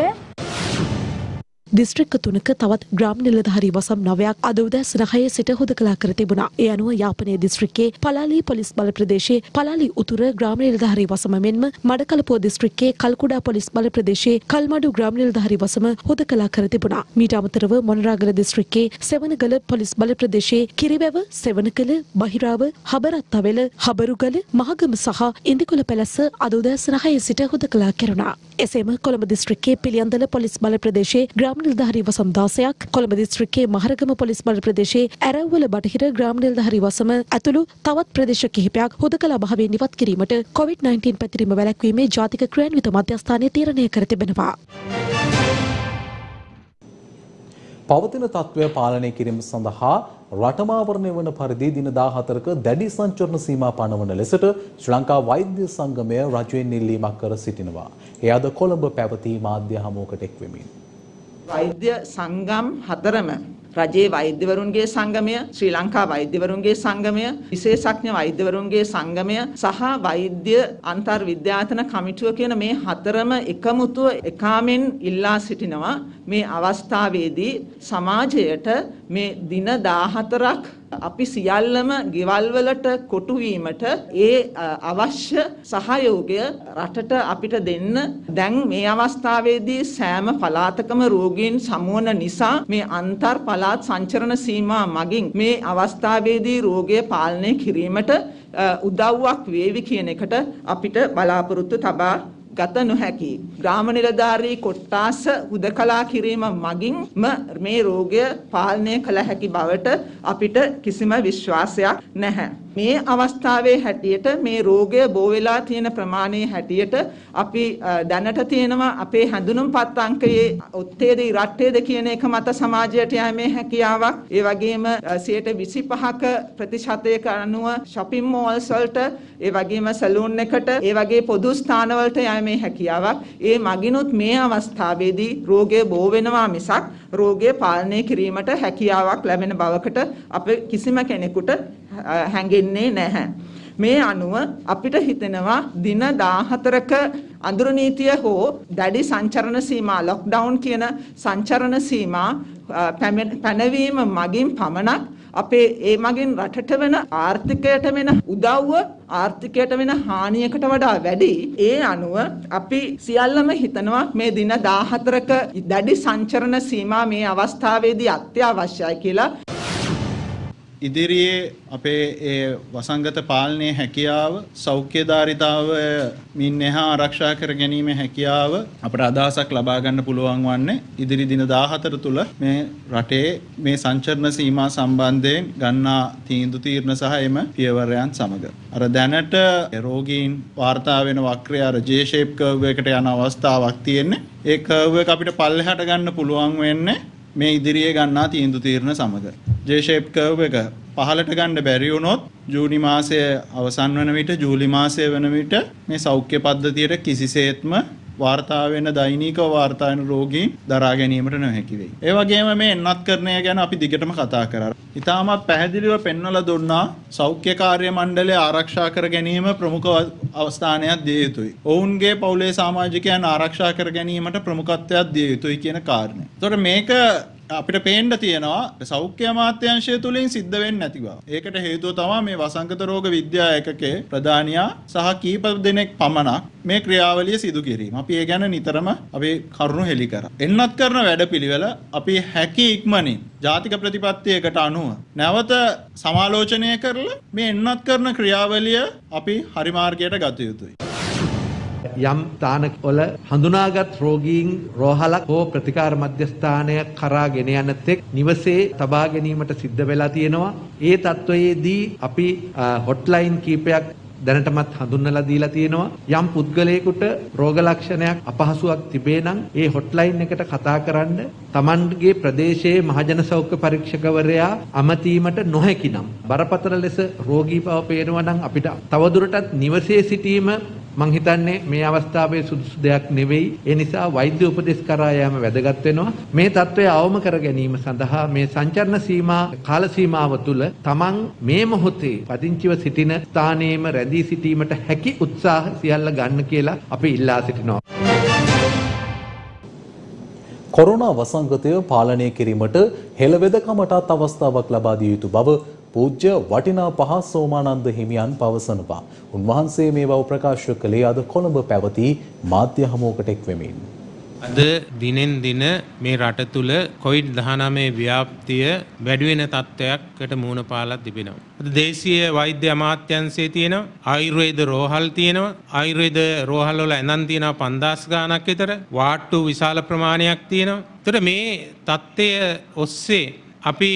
දිස්ත්‍රික්ක තුනක තවත් ග්‍රාම නිලධාරී වසම් නවයක් අද උදැසන හයේ සිට හුදකලා කර තිබුණා. ඒ අනුව යාපනයේ දිස්ත්‍රික්කයේ පලාලි පොලිස් බල ප්‍රදේශයේ පලාලි උතුර ග්‍රාම නිලධාරී වසම මෙන්ම මඩකලපුව දිස්ත්‍රික්කයේ කල්කුඩා පොලිස් බල ප්‍රදේශයේ කල්මඩු ග්‍රාම නිලධාරී වසම හුදකලා කර තිබුණා. මීට අමතරව මොනරාගල දිස්ත්‍රික්කයේ සෙවනගල පොලිස් බල ප්‍රදේශයේ කිරිවැව, සෙවනකල, බහිරාව, හබරත්තවෙල, හබරුගල, මහගම සහ ඉන්දිකොළ පැලැස්ස අද උදැසන හයේ සිට හුදකලා කෙරුණා. එසේම කොළඹ දිස්ත්‍රික්කයේ පිළියන්දල පොලිස් බල ප්‍රදේශයේ ග්‍රාම නිලධාරී වසම් 16ක්, කොළඹ දිස්ත්‍රික්කයේ මහරගම පොලිස් බල ප්‍රදේශයේ ඇරව්වල බටහිර ග්‍රාම නිලධාරී වසම ඇතුළු තවත් ප්‍රදේශ කිහිපයක් හුදකලා භාවයෙන් ඉවත් කිරීමට COVID-19 පැතිරීම වැළැක්වීමේ ජාතික ක්‍රියාන්විත මධ්‍යස්ථානය තීරණය කර තිබෙනවා. පවතින තත්ත්වය පාලනය කිරීම සඳහා රටමාවරණය වන පරිදි දින 14ක දැඩි සංචරණ සීමා පනවන ලෙසට ශ්‍රී ලංකා වෛද්‍ය සංගමය රජයෙන් ඉල්ලීමක් කර සිටිනවා. එය අද කොළඹ පැවති මාධ්‍ය හමුවකට එක්වෙමින්. වෛද්‍ය සංගම් හතරම. රජයේ වෛද්‍යවරුන්ගේ සංගමය ශ්‍රී ලංකා වෛද්‍යවරුන්ගේ සංගමය විශේෂඥ වෛද්‍යවරුන්ගේ සංගමය සහ වෛද්‍ය අන්තර් විද්‍යාතන කමිටුව කියන මේ හතරම එකමුතුව එකාමෙන් ඉල්ලා සිටිනවා. මේ අවස්ථාවේදී සමාජයට මේ දින 14ක් අපි සියල්ලම ගෙවල් වලට කොටු වීමට ඒ අවශ්‍ය සහයෝගය රටට අපිට දෙන්න. දැන් මේ අවස්ථාවේදී සෑම පළාතකම රෝගීන් සමුවන නිසා මේ අන්තර් පළාත් සංචරණ සීමා මගින් මේ අවස්ථාවේදී රෝගය පාලනය කිරීමට උදව්වක් වේවි කියන එකට අපිට බලාපොරොත්තු තබා ගත නොහැකි. ග්‍රාම නිලධාරී කොට්ටාස හුදකලා කිරීම මගින්ම මේ රෝගය පාලනය කළ හැකි බවට අපිට කිසිම විශ්වාසයක් නැහැ. මේ අවස්ථාවේ හැටියට මේ රෝගය බෝ වෙලා තියෙන ප්‍රමාණයේ හැටියට අපි දැනට තියෙනවා අපේ හැඳුනුම්පත් අංකයේ ඔත්තේද ඉරට්ටේද කියන එක මත සමාජයට යෑමේ හැකියාවක්. ඒ වගේම 25ක ප්‍රතිශතයක අනුව shopping malls වලට ඒ වගේම සැලූන් එකට ඒ වගේ පොදු ස්ථාන වලට යෑමේ හැකියාවක්. ඒ මගිනුත් මේ අවස්ථාවේදී රෝගය බෝ වෙනවා මිසක් රෝගය පාලනය කිරීමට හැකියාවක් ලැබෙන බවකට අප කිසිම කෙනෙකුට හැඟෙන්නේ නැහැ. මේ අනුව අපිට හිතෙනවා දින 14ක අඳුරු නීතිය හෝ දැඩි සංචරණ සීමා ලොක්ඩවුන් කියන සංචරණ සීමා පැනවීම මගින් පමණක් අපේ ඒ මගින් රටට වෙන ආර්ථිකයට වෙන උදව්ව ආර්ථිකයට වෙන හානියකට වඩා වැඩි ඒ අනුව අපි සියල්ලම හිතනවා මේ දින 14ක දැඩි සංචරණ සීමා මේ අවස්ථාවේදී අත්‍යවශ්‍යයි කියලා ඉදිරියේ අපේ ඒ වසංගත පාලනයේ හැකියාව සෞඛ්‍යධාරිතාව මින් එහා ආරක්ෂා කර ගැනීම හැකියාව අපට අදහසක් ලබා ගන්න පුළුවන් වන්නේ ඉදිරි දින 14 තුල මේ රටේ මේ සංචරණ සීමා සම්බන්ධයෙන් ගන්නා තීන්දුව තීරණ සහ එම පියවරයන් සමග. අර දැනට රෝගීන් වාර්තා වෙන වක්‍රය අර J shape curve එකට යන අවස්ථාවක් තියෙන්නේ. ඒ curve එක අපිට පල්ලෙහාට ගන්න පුළුවන් වෙන්නේ මේ ඉදිරියේ ගන්නා තීන්දුව තීරණ සමග. J-shape curve එක පහළට ගන්න බැරි වුණොත් ජූනි මාසය අවසන් වන විට ජූලි මාසය වන විට මේ සෞඛ්‍ය පද්ධතියට කිසිසේත්ම වාර්තා වෙන දෛනිකව වාර්තා වෙන රෝගීන් දරා ගැනීමට නොහැකි වෙයි. ඒ වගේම මේ එන්නත්කරණය ගැන අපි දිගටම කතා කරා. ඉතාමත් පැහැදිලිව පෙන්වලා දුන්නා සෞඛ්‍ය කාර්ය මණ්ඩලය ආරක්ෂා කර ගැනීම ප්‍රමුඛ අවස්ථානයක් දිය යුතුයි. ඔවුන්ගේ පවුලේ සමාජිකයන් ආරක්ෂා කර ගැනීමට ප්‍රමුඛත්වයක් දිය යුතුයි කියන කාරණය. එතකොට මේක අපිට පේන්න තියෙනවා සෞඛ්‍ය අමාත්‍යංශය තුලින් සිද්ධ වෙන්නේ නැති බව. ඒකට හේතුව තමයි මේ වසංගත රෝග විද්‍යා ඒකකයේ ප්‍රධානියා සහ කීප දෙනෙක් පමණක් මේ ක්‍රියාවලිය සිදු කිරීම. අපි ඒ ගැන නිතරම අපි කරුණු හෙළි කරා. එන්නත් කරන වැඩපිළිවෙල අපි හැකි ඉක්මනින් ජාතික ප්‍රතිපත්තියකට අනුව නැවත සමාලෝචනය කරලා මේ එන්නත් කරන ක්‍රියාවලිය අපි හරි මාර්ගයට ගත යුතුයි. යම් තානවල හඳුනාගත් රෝගීන් රෝහලක් හෝ ප්‍රතිකාර මධ්‍යස්ථානය කරා ගෙන යන තෙක් නිවසේ තබා ගැනීමට සිද්ධ වෙලා තියෙනවා. ඒ තත්වයේදී අපි හොට්ලයින් කීපයක් දැනටමත් හඳුන්වලා දීලා තියෙනවා යම් පුද්ගලයෙකුට රෝග ලක්ෂණයක් අපහසුයක් තිබේ නම් ඒ හොට්ලයින් එකට කතා කරන්න Tamanගේ ප්‍රදේශයේ මහජන සෞඛ්‍ය පරීක්ෂකවරයා අමතීමට නොහැකි නම් බරපතල ලෙස රෝගී බව පේනවා නම් අපිට තවදුරටත් නිවසේ සිටීම මං හිතන්නේ මේ අවස්ථාවේ සුදුසු දෙයක් නෙවෙයි. ඒ නිසා වෛද්‍ය උපදෙස් කරා යාම වැදගත් වෙනවා. මේ తත්වය අවම කර ගැනීම සඳහා මේ සංචරණ සීමා කාල සීමාව තුළ තමන් මේ මොහොතේ පදිංචිව සිටින ස්ථානයේම රැඳී සිටීමට හැකි උත්සාහ සියල්ල ගන්න කියලා අපි ඉල්ලා සිටිනවා. කොරෝනා වසංගතය පාලනය කිරීමට හෙළවෙදකමටත් අවස්ථාවක් ලබා දිය යුතු බව පූජ්‍ය වටිනා පහස් සෝමානන්ද හිමියන් පවසනවා. උන්වහන්සේ මේ බව ප්‍රකාශ කළේ අද කොළඹ පැවති මාධ්‍ය හමුවකට එක්වෙමින්. අද දිනෙන් දින මේ රට තුළ කොයිඩ් දහනමේ ව්‍යාප්තිය වැඩුවෙන තත්ත්වයක්කට මුණ පාලත් තිබෙනවා. අද දේශීය වෛද්‍ය අමාත්‍යන්සේ තියෙනවා ආයුර්වේද රෝහල් තියෙනවා ආයුර්වේද රෝහල් වල ඇඳන් තියෙනවා 5000 ගාණක් විතර වාට්ටු විශාල ප්‍රමාණයක් තියෙනවා. ඒතර මේ தත්ත්වය ඔස්සේ අපි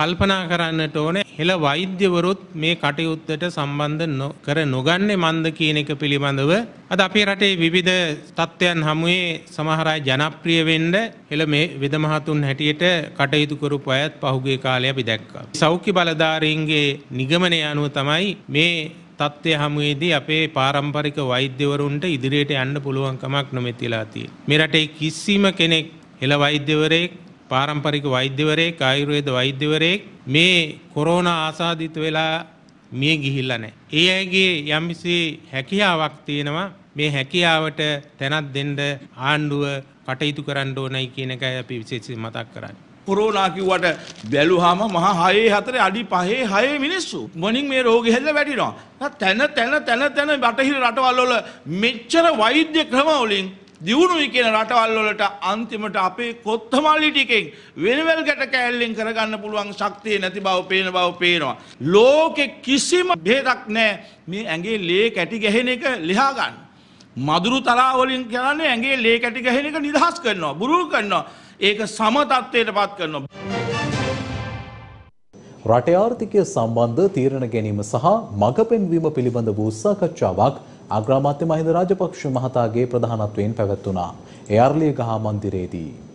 කල්පනා කරන්නට ඕනේ හෙළ වෛද්‍යවරුත් මේ කටයුත්තට සම්බන්ධ කර නොගන්නේ මන්ද කියන එක පිළිබඳව අද අපේ රටේ විවිධ තත්ත්වයන් හමුවේ සමහර අය ජනප්‍රිය වෙන්න හෙළ මේ වෙද මහතුන් හැටියට කටයුතු කරපු අයත් පහුගිය කාලේ අපි දැක්කා. සෞඛ්‍ය බලධාරීන්ගේ නිගමනය අනුව තමයි මේ තත්ත්වය හමුවේදී අපේ පාරම්පරික වෛද්‍යවරුන්ට ඉදිරියට යන්න පුළුවන් කමක් නොමැතිලා තියෙන්නේ. මේ රටේ කිසිම කෙනෙක් හෙළ වෛද්‍යවරයෙක් පාරම්පරික වෛද්‍යවරයෙක් ආයුර්වේද වෛද්‍යවරයෙක් මේ කොරෝනා ආසාදිත වෙලා මිය ගිහිල්ලා නැහැ. ඒ අයගේ යම්කිසි හැකියාවක් තියෙනවා මේ හැකියාවට තැනක් දෙන්න ආණ්ඩුව කටයුතු කරන්න ඕනයි කියන එකයි අපි විශේෂයෙන් මතක් කරන්නේ. කොරෝනා කිව්වට බැලුවාම මහා හයේ හතරේ අඩි පහේ හයේ මිනිස්සු මොනින් මේ රෝගේ හැදලා වැටිනවා. තැන තැන තැන තැන බටහිර රටවල් වල මෙච්චර වෛද්‍ය ක්‍රම වලින් දියුණුයි කියන රටවල් වලට අන්තිමට අපේ කොත්තමල්ලි ටිකෙන් වෙනවල් ගැට කෑල්ලෙන් කරගන්න පුළුවන් ශක්තිය නැති බව පේන බව පේනවා. ලෝකෙ කිසිම බේදක් නැහැ මේ ඇඟේ ලේ කැටි ගැහෙන එක ලියා ගන්න. මදුරු තරා වලින් කරන්නේ ඇඟේ ලේ කැටි ගැහෙන එක නිදහස් කරනවා, බුරුල් කරනවා. ඒක සම තත්ත්වයට පත් කරනවා. රටේ ආර්ථිකය සම්බන්ධ තීරණ ගැනීම සහ මඟ පෙන්වීම පිළිබඳ වූ සාකච්ඡාවක් අග්‍රාමාත්‍ය මහින්ද රාජපක්ෂ මහතාගේ ප්‍රධානත්වයෙන් පැවැත්වුණා. එයාර්ලිය ගහ මන්දිරයේදී.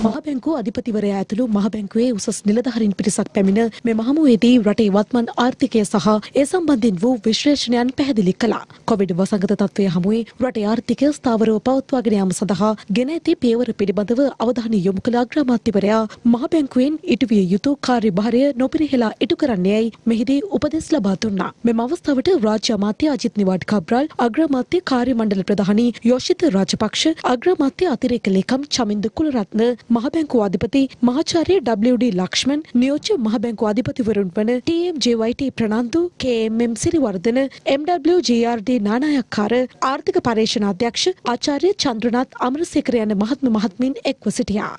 මහ බැංකුව අධිපතිවරයා ඇතුළු මහ බැංකුවේ උසස් නිලධහරින් පිරිසක් පැමිණ මෙ මහමුවේදී රටේ වත්මන් ආර්ථිකය සහ ඒ සම්බන්ධින් වූ විශ්ලේෂණයන් පැහැදිලි කළා. කොවිඩ් වසංගත තත්ත්වය හමුවේ රටේ ආර්ථිකය ස්ථාවරව පවත්වාගෙන යාම සඳහා ගෙන ඇති පියවර පිළිබඳව අවධානය යොමු කළ අග්‍රාමාත්‍යවරයා මහ බැංකුවෙන් ඉටුවිය යුතු කාර්යභාරය නොපිරිහෙලා ඉටු කරන්නේයයි මෙහිදී උපදෙස් ලබා දුන්නා. මෙම අවස්ථාවට රාජ්‍ය අමාත්‍ය අජිත් නිවාඩ් කබ්‍රල් අග්‍රාමාත්‍ය කාර්ය මණ්ඩල ප්‍රධානී යෝෂිත රාජපක්ෂ අග්‍රාමාත්‍ය අතිරේක ලේකම් චමින්ද කුලරත්න මහබැංකු අධිපති මහාචාර්ය WD ලක්ෂ්මන් නියෝජ්‍ය මහබැංකු අධිපතිවරුන් වන TMJYT Fernando KMM Siriwardena MWGRD Nanayakkara ආර්ථික පර්යේෂණ අධ්‍යක්ෂ ආචාර්ය චන්ද්‍රනාත් අමරසේකර යන මහත්ම මහත්මින් එක්ව සිටියා.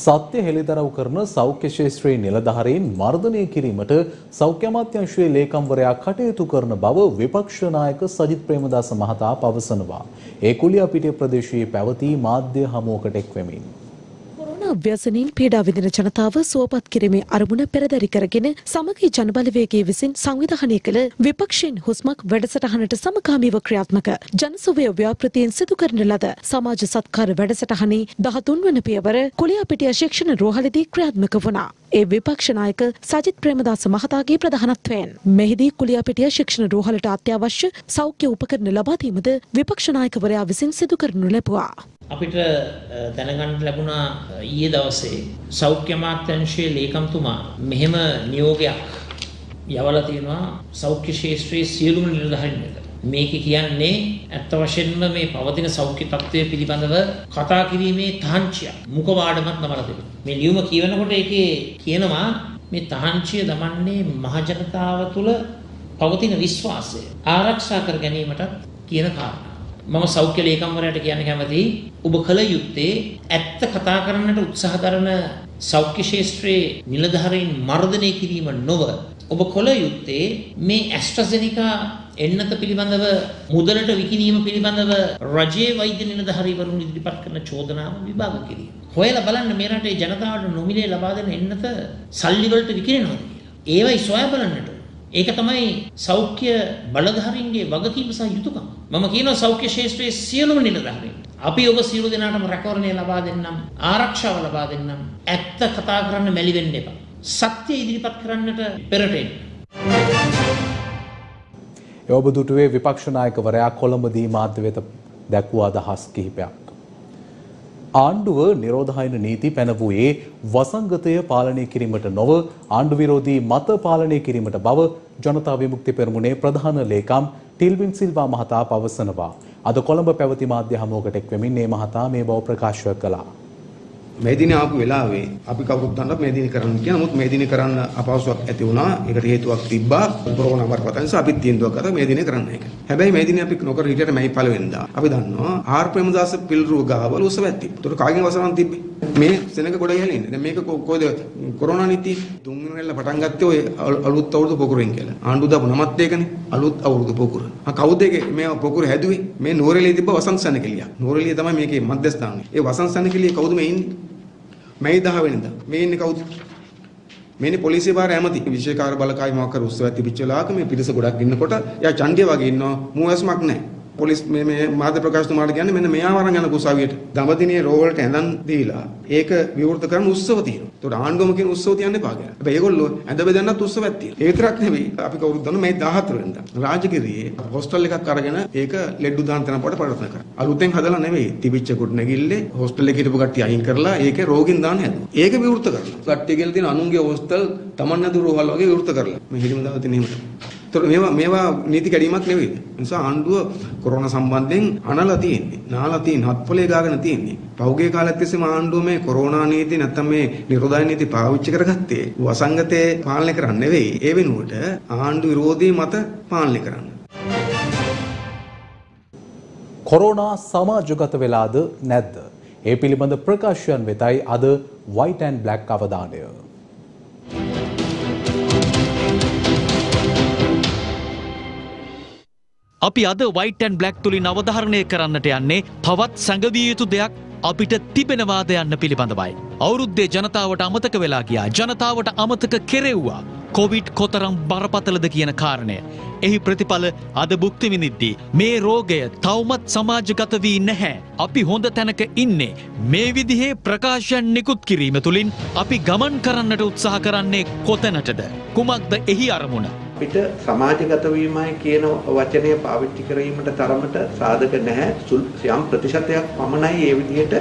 සත්‍ය හෙළිදරව් කරන සෞඛ්‍ය ශේත්‍රයේ නිලධාරීන් මර්ධනය කිරීමට සෞඛ්‍ය අමාත්‍යංශයේ ලේකම්වරයා කටයුතු කරන බව විපක්ෂ නායක සජිත් ප්‍රේමදාස මහතා පවසනවා. ඒ කුලියාපිටිය ප්‍රදේශයේ පැවති මාධ්‍ය හමුවකට එක්වෙමින්. ව්‍යසනින් පීඩා විඳින ජනතාව සුවපත් කිරීමේ අරමුණ පෙරදරි කරගෙන සමගී ජනබලවේගයේ විසින් සංවිධානය කළ විපක්ෂයෙන් හුස්මක් වැඩසටහනට සමගාමීව ක්‍රියාත්මක ජනසුවය ව්‍යාපෘතියෙන් සිදු කරන ලද සමාජ සත්කාර වැඩසටහනේ දහතුන් වන පියවර කුලියාපිටිය ශික්ෂණ රෝහලදී ක්‍රියාත්මක වුණා. ඒ විපක්ෂ නායක සජිත් ප්‍රේමදාස මහතාගේ ප්‍රධානත්වයෙන් මෙහිදී කුලියාපිටිය ශික්ෂණ රෝහලට අත්‍යවශ්‍ය සෞඛ්‍ය උපකරණ ලබා දීමද විපක්ෂ නායකවරයා විසින් සිදු කරනු ලැබුවා. අපිට දැනගන්න ලැබුණා ඊයේ දවසේ සෞඛ්‍ය අමාත්‍යංශයේ ලේකම්තුමා මෙහෙම නියෝගයක් යවලා තියෙනවා සෞඛ්‍ය ශාස්ත්‍රයේ සියලුම නිලධාරීන්ට. මේක කියන්නේ ඇත්ත වශයෙන්ම මේ පවතින සෞඛ්‍ය තත්ත්වය පිළිබඳව කතා කිරීමේ තාංචිය මුඛවාඩමක් නමලා තිබෙනවා. මේ ලියුම කියවනකොට ඒකේ කියනවා මේ තාංචිය දමන්නේ මහජනතාව තුළ පවතින විශ්වාසය ආරක්ෂා කර ගැනීමට කියන කාරණා. මම සෞඛ්‍ය ලේකම්වරයාට කියන්න කැමතියි ඔබ කළ යුත්තේ ඇත්ත කතා කරන්නට උත්සාහ කරන සෞඛ්‍ය ශාස්ත්‍රයේ නිලධාරීන් මර්ධනය කිරීම නොව ඔබ කළ යුත්තේ මේ ඇස්ට්‍රසෙනිකා එන්නත පිළිබඳව මුදලට විකිණීම පිළිබඳව රජයේ වෛද්‍ය නිලධාරීවරුන් ඉදිරිපත් කරන චෝදනාව විභාග කිරීම. හොයලා බලන්න මේ රටේ ජනතාවට නොමිලේ ලබා දෙන එන්නත සල්ලි වලට විකිණෙනවද කියලා. ඒවයි සොයා බලන්නට ඒක තමයි සෞඛ්‍ය බලධාරීන්ගේ වගකීම සහ යුතුයකම. මම කියනවා සෞඛ්‍ය ශාස්ත්‍රයේ සියලුම නිලධාරීන් අපි ඔබ සියලු දෙනාටම රැකවරණය ලබා දෙන්නම් ආරක්ෂාව ලබා දෙන්නම් ඇත්ත කතා කරන්න මැලි වෙන්න එපා. සත්‍ය ඉදිරිපත් කරන්නට පෙරට එන්න. එවබදුටුවේ විපක්ෂ නායකවරයා කොළඹදී මාධ්‍ය වෙත දැක්වූ අදහස් කිහිපයක්. ආණ්ඩුව නිරෝධායන නීති පැනවූයේ වසංගතය පාලනය කිරීමට නොව ආණ්ඩු විරෝධී මත පාලනය කිරීමට බව ජනතා විමුක්ති පෙරමුණේ ප්‍රධාන ලේකම් ටිල්වින් සිල්වා මහතා පවසනවා. අද කොළඹ පැවති මාධ්‍ය හමුවකට එක්වෙමින් මේ මහතා මේ බව ප්‍රකාශ කළා. මේ දින ආපු වෙලාවේ අපි කවුරුත් දන්නත් මේ දින කරන්න කියන නමුත් මේ දින කරන්න අපහසුයක් ඇති වුණා. ඒකට හේතුවක් තිබ්බා. කොරෝනා වරපත නිසා අපිත් තීන්දුවක් කරා මේ දිනේ කරන්න එක. හැබැයි මේ දිනේ අපි නොකර හිටියට මැයි පළවෙනිදා. අපි දන්නවා ආර් ප්‍රේමදාස පිල්රුව ගාවල උසවැත් තිබ්බා. ඒතර කාගෙන් වසරන් තිබ්බේ? මේ සෙනඟ ගොඩ ගැලෙන්නේ. දැන් මේක කොයිද කොරෝනා නීති තුන්වෙනිලා පටන් ගත්තේ ඔය අලුත් අවුරුදු පොකුරෙන් කියලා. ආණ්ඩුව දාපු නමත් ඒකනේ. අලුත් අවුරුදු පොකුර. ආ කවුද ඒක මේ පොකුර හැදුවේ? මේ නෝරෙලිය තිබ්බ වසන්ත සැනකෙලිය. නෝරෙලිය තමයි මේකේ මැදස්ථානේ. ඒ වසන්ත සැනකෙලිය කවුද මේ ඉන්නේ? මැයි 10 වෙනිදා. මේ ඉන්නේ කවුද? මේනේ පොලිසිය භාර ඇමති විශේෂකාර බලකායි මොකක් කර උත්සවයක් තිබිච්ච වෙලාවක මේ පිරිස ගොඩක් ඉන්නකොට එයා ඡන්දිය වගේ ඉන්නවා මූවැස්මක් නැහැ. පොලිස් මේ මේ මාධ්‍ය ප්‍රකාශතුමාට කියන්නේ මෙන්න මෙයා වරන් යන කුසාවියට දඹදිනේ රෝවලට ඇඳන් දීලා ඒක විවෘත කරන උත්සව තියෙනවා. ඒකට ආණ්ඩුවම කියන උත්සව තියන්න එපා කියලා. හැබැයි ඒගොල්ලෝ ඇඳ බෙදන්නත් උත්සවයක් තියෙනවා. ඒ විතරක් නෙවෙයි අපි කවුරුත් දන්න මේ 14 වෙනිදා රාජගිරියේ හොස්ටල් එකක් අරගෙන ඒක ලෙඩ්ඩු දාන තැන පොඩ ප්‍රයත්න කරා. අලුතෙන් හදලා නෙවෙයි තිබිච්ච කොට නැගිල්ලේ හොස්ටල් එකේ හිටපු කට්ටිය අයින් කරලා ඒකේ රෝගින් දාන හැදුවා. ඒක විවෘත කරලා. කට්ටිය කියලා තියෙන අනුන්ගේ හොස්ටල් Taman නදුර රෝහල් වගේ විවෘත කරලා. මේ හිරිම දාවතින් එහෙම ඒතර මේවා මේවා නීති කැඩීමක් නෙවෙයි. ඒ නිසා ආණ්ඩුව කොරෝනා සම්බන්ධයෙන් අනලා තියෙන්නේ. නාලා තියෙන හත්පොලේ ගාගෙන තියෙන්නේ. පහුගිය කාලෙත් තිස්සේම ආණ්ඩුව මේ කොරෝනා නීති නැත්තම් මේ නිරෝධායන නීති පාවිච්චි කරගත්තේ වසංගතේ පාලනය කරන්න නෙවෙයි. ඒ වෙනුවට ආණ්ඩු විරෝධී මත පාලනය කරන්න. කොරෝනා සමාජගත වෙලාද නැද්ද? ඒ පිළිබඳ ප්‍රකාශයන් වෙතයි අද white and black අවධානය. අපි අද වයිටන් බ්ලක් තුළින් අවධාරණය කරන්නට යන්නේ තවත් සැඟවිය යුතු දෙයක් අපිට තිබෙනවාද යන්න පිළිබඳවයි. අවුරුද්දේ ජනතාවට අමතක වෙලා ගියා ජනතාවට අමතක කෙරෙව්වා. කොවිඩ් කොතරම් බරපතලද කියන කාරණය. එහි ප්‍රතිඵල අද බුක්තිවිනිද්දී. මේ රෝගය තවමත් සමාජගත වී නැහැ. අපි හොඳ තැනක ඉන්නේ. මේ විදිහේ ප්‍රකාශයන් නිකුත් කිරීම තුළින් අපි ගමන් කරන්නට උත්සාහ කරන්නේ කොතැනටද. කුමක්ද එහි අරමුණ. අපිට සමාජගත වීමයි කියන වචනය පාවිච්චි කිරීමට තරමට සාධක නැහැ. යම් ප්‍රතිශතයක් පමණයි ඒ විදිහට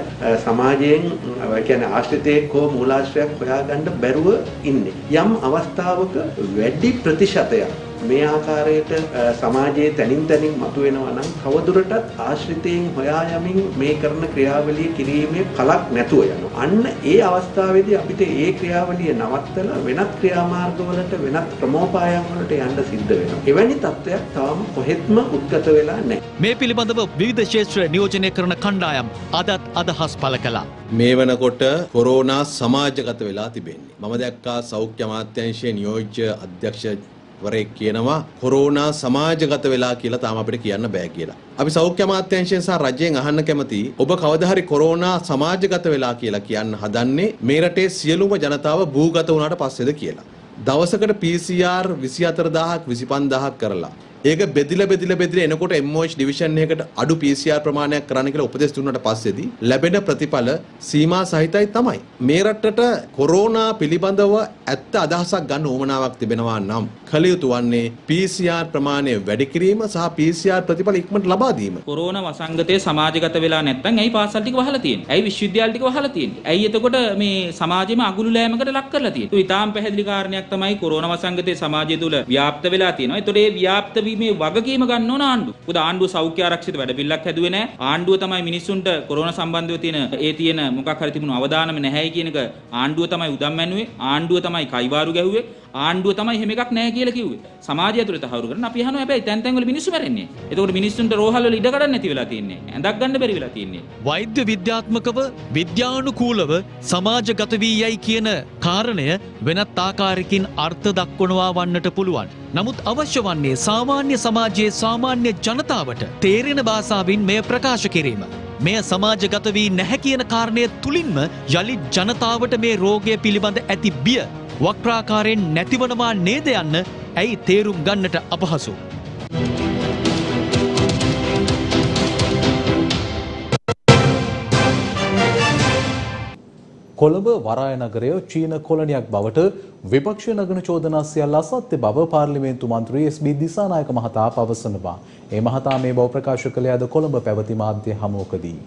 සමාජයෙන් ඒ කියන්නේ ආශ්‍රිතයෙක් හෝ මූලාශ්‍රයක් හොයාගන්න බැරුව ඉන්නේ. යම් අවස්ථාවක වැඩි ප්‍රතිශතයක් මේ ආකාරයට සමාජයේ තනින් තනින් මතුවෙනවා නම් තවදුරටත් ආශ්‍රිතයෙන් හොයා යමින් මේ කරන ක්‍රියාවලිය කිරීමේ පළක් නැතුව යනවා. අන්න ඒ අවස්ථාවේදී අපිට ඒ ක්‍රියාවලිය නවත්තලා වෙනත් ක්‍රියාමාර්ගවලට වෙනත් ක්‍රමෝපායන් වලට යන්න සිද්ධ වෙනවා. එවැනි තත්ත්වයක් තවම කොහෙත්ම උද්ගත වෙලා නැහැ. මේ පිළිබඳව විවිධ ක්ෂේත්‍ර නියෝජනය කරන කණ්ඩායම් අදත් අදහස් පළ කළා. මේ වනකොට කොරෝනා සමාජගත වෙලා තිබෙන්නේ. මම දැක්කා සෞඛ්‍ය අමාත්‍යාංශයේ නියෝජ්‍ය අධ්‍යක්ෂ වරෙක් කියනවා කොරෝනා සමාජගත වෙලා කියලා තාම අපිට කියන්න බෑ කියලා. අපි සෞඛ්‍ය අමාත්‍යාංශයෙන් සහ රජයෙන් අහන්න කැමති ඔබ කවදා හරි කොරෝනා සමාජගත වෙලා කියලා කියන්න හදන්නේ මේ රටේ සියලුම ජනතාව භූගත වුණාට පස්සේද කියලා. දවසකට PCR 24000ක් 25000ක් කරලා ඒක බෙදිලා බෙදිලා බෙදිලා එනකොට MOH ඩිවිෂන් එකකට අඩු PCR ප්‍රමාණයක් කරන්න කියලා උපදෙස් දුන්නාට පස්සේදී ලැබෙන ප්‍රතිඵල සීමා සහිතයි තමයි. මේ රටට කොරෝනා පිළිබඳව ඇත්ත අදහසක් ගන්න උවමනාවක් තිබෙනවා නම් කළ යුතු වන්නේ PCR ප්‍රමාණය වැඩි කිරීම සහ PCR ප්‍රතිඵල ඉක්මනට ලබා දීම. කොරෝනා වසංගතය සමාජගත වෙලා නැත්නම් ඇයි පාසල් ටික වහලා තියෙන්නේ? ඇයි විශ්වවිද්‍යාල ටික වහලා තියෙන්නේ? ඇයි එතකොට මේ සමාජෙම අගුළු ලෑමකට ලක් කරලා තියෙන්නේ? ඒ ඉතාම පැහැදිලි කාරණයක් තමයි කොරෝනා වසංගතය සමාජය තුළ ව්‍යාප්ත වෙලා තියෙනවා. ඒතකොට ඒ ව්‍යාප්ත වීමේ වගකීම ගන්න ඕන ආණ්ඩුව. මොකද ආණ්ඩුව සෞඛ්‍ය ආරක්ෂිත වැඩපිළිවෙලක් හැදුවේ නැහැ. ආණ්ඩුව තමයි මිනිස්සුන්ට කොරෝනා සම්බන්ධව තියෙන ඒ තියෙන මොකක් හරි තිබුණු අවදානම නැහැයි කියන එක ආණ්ඩුව තමයි උදම් මැනුවේ. ආණ්ඩුව තමයි කයිවාරු ගැහුවේ. ආණ්ඩුව තමයි එහෙම එකක් නැහැ කියලා කිව්වේ. සමාජය ඇතුළේ තහවුරු කරන අපි අහනවා හැබැයි තැන් තැන් වල මිනිස්සු මැරෙන්නේ. එතකොට මිනිස්සුන්ට රෝහල් වල ඉඩ කඩන්න නැති වෙලා තියෙන්නේ. ඇඳක් ගන්න බැරි වෙලා තියෙන්නේ. වෛද්‍ය විද්‍යාත්මකව විද්‍යානුකූලව සමාජගත වී යයි කියන කාරණය වෙනත් ආකාරයකින් අර්ථ දක්වනවා වන්නට පුළුවන්. නමුත් අවශ්‍ය වන්නේ සාමාන්‍ය සමාජයේ සාමාන්‍ය ජනතාවට තේරෙන භාෂාවෙන් මෙය ප්‍රකාශ කිරීම. මෙය සමාජගත වී නැහැ කියන කාරණය තුළින්ම යළි ජනතාවට මේ රෝගය පිළිබඳ ඇති බිය වක්‍රාකාරයෙන් නැතිවනවා නේද යන්න ඇයි තේරුම් ගන්නට අපහසු. කොළඹ වරාය නගරය චීන කොලනියක් බවට විපක්ෂ නගන චෝදනා සියල්ල අසත්‍ය බව පාර්ලිමේන්තු මන්ත්‍රී එස්.බී. දිසානායක මහතා පවසනවා. ඒ මහතා මේ බව ප්‍රකාශ කළේ අද කොළඹ පැවති මාධ්‍ය හමුවකදී.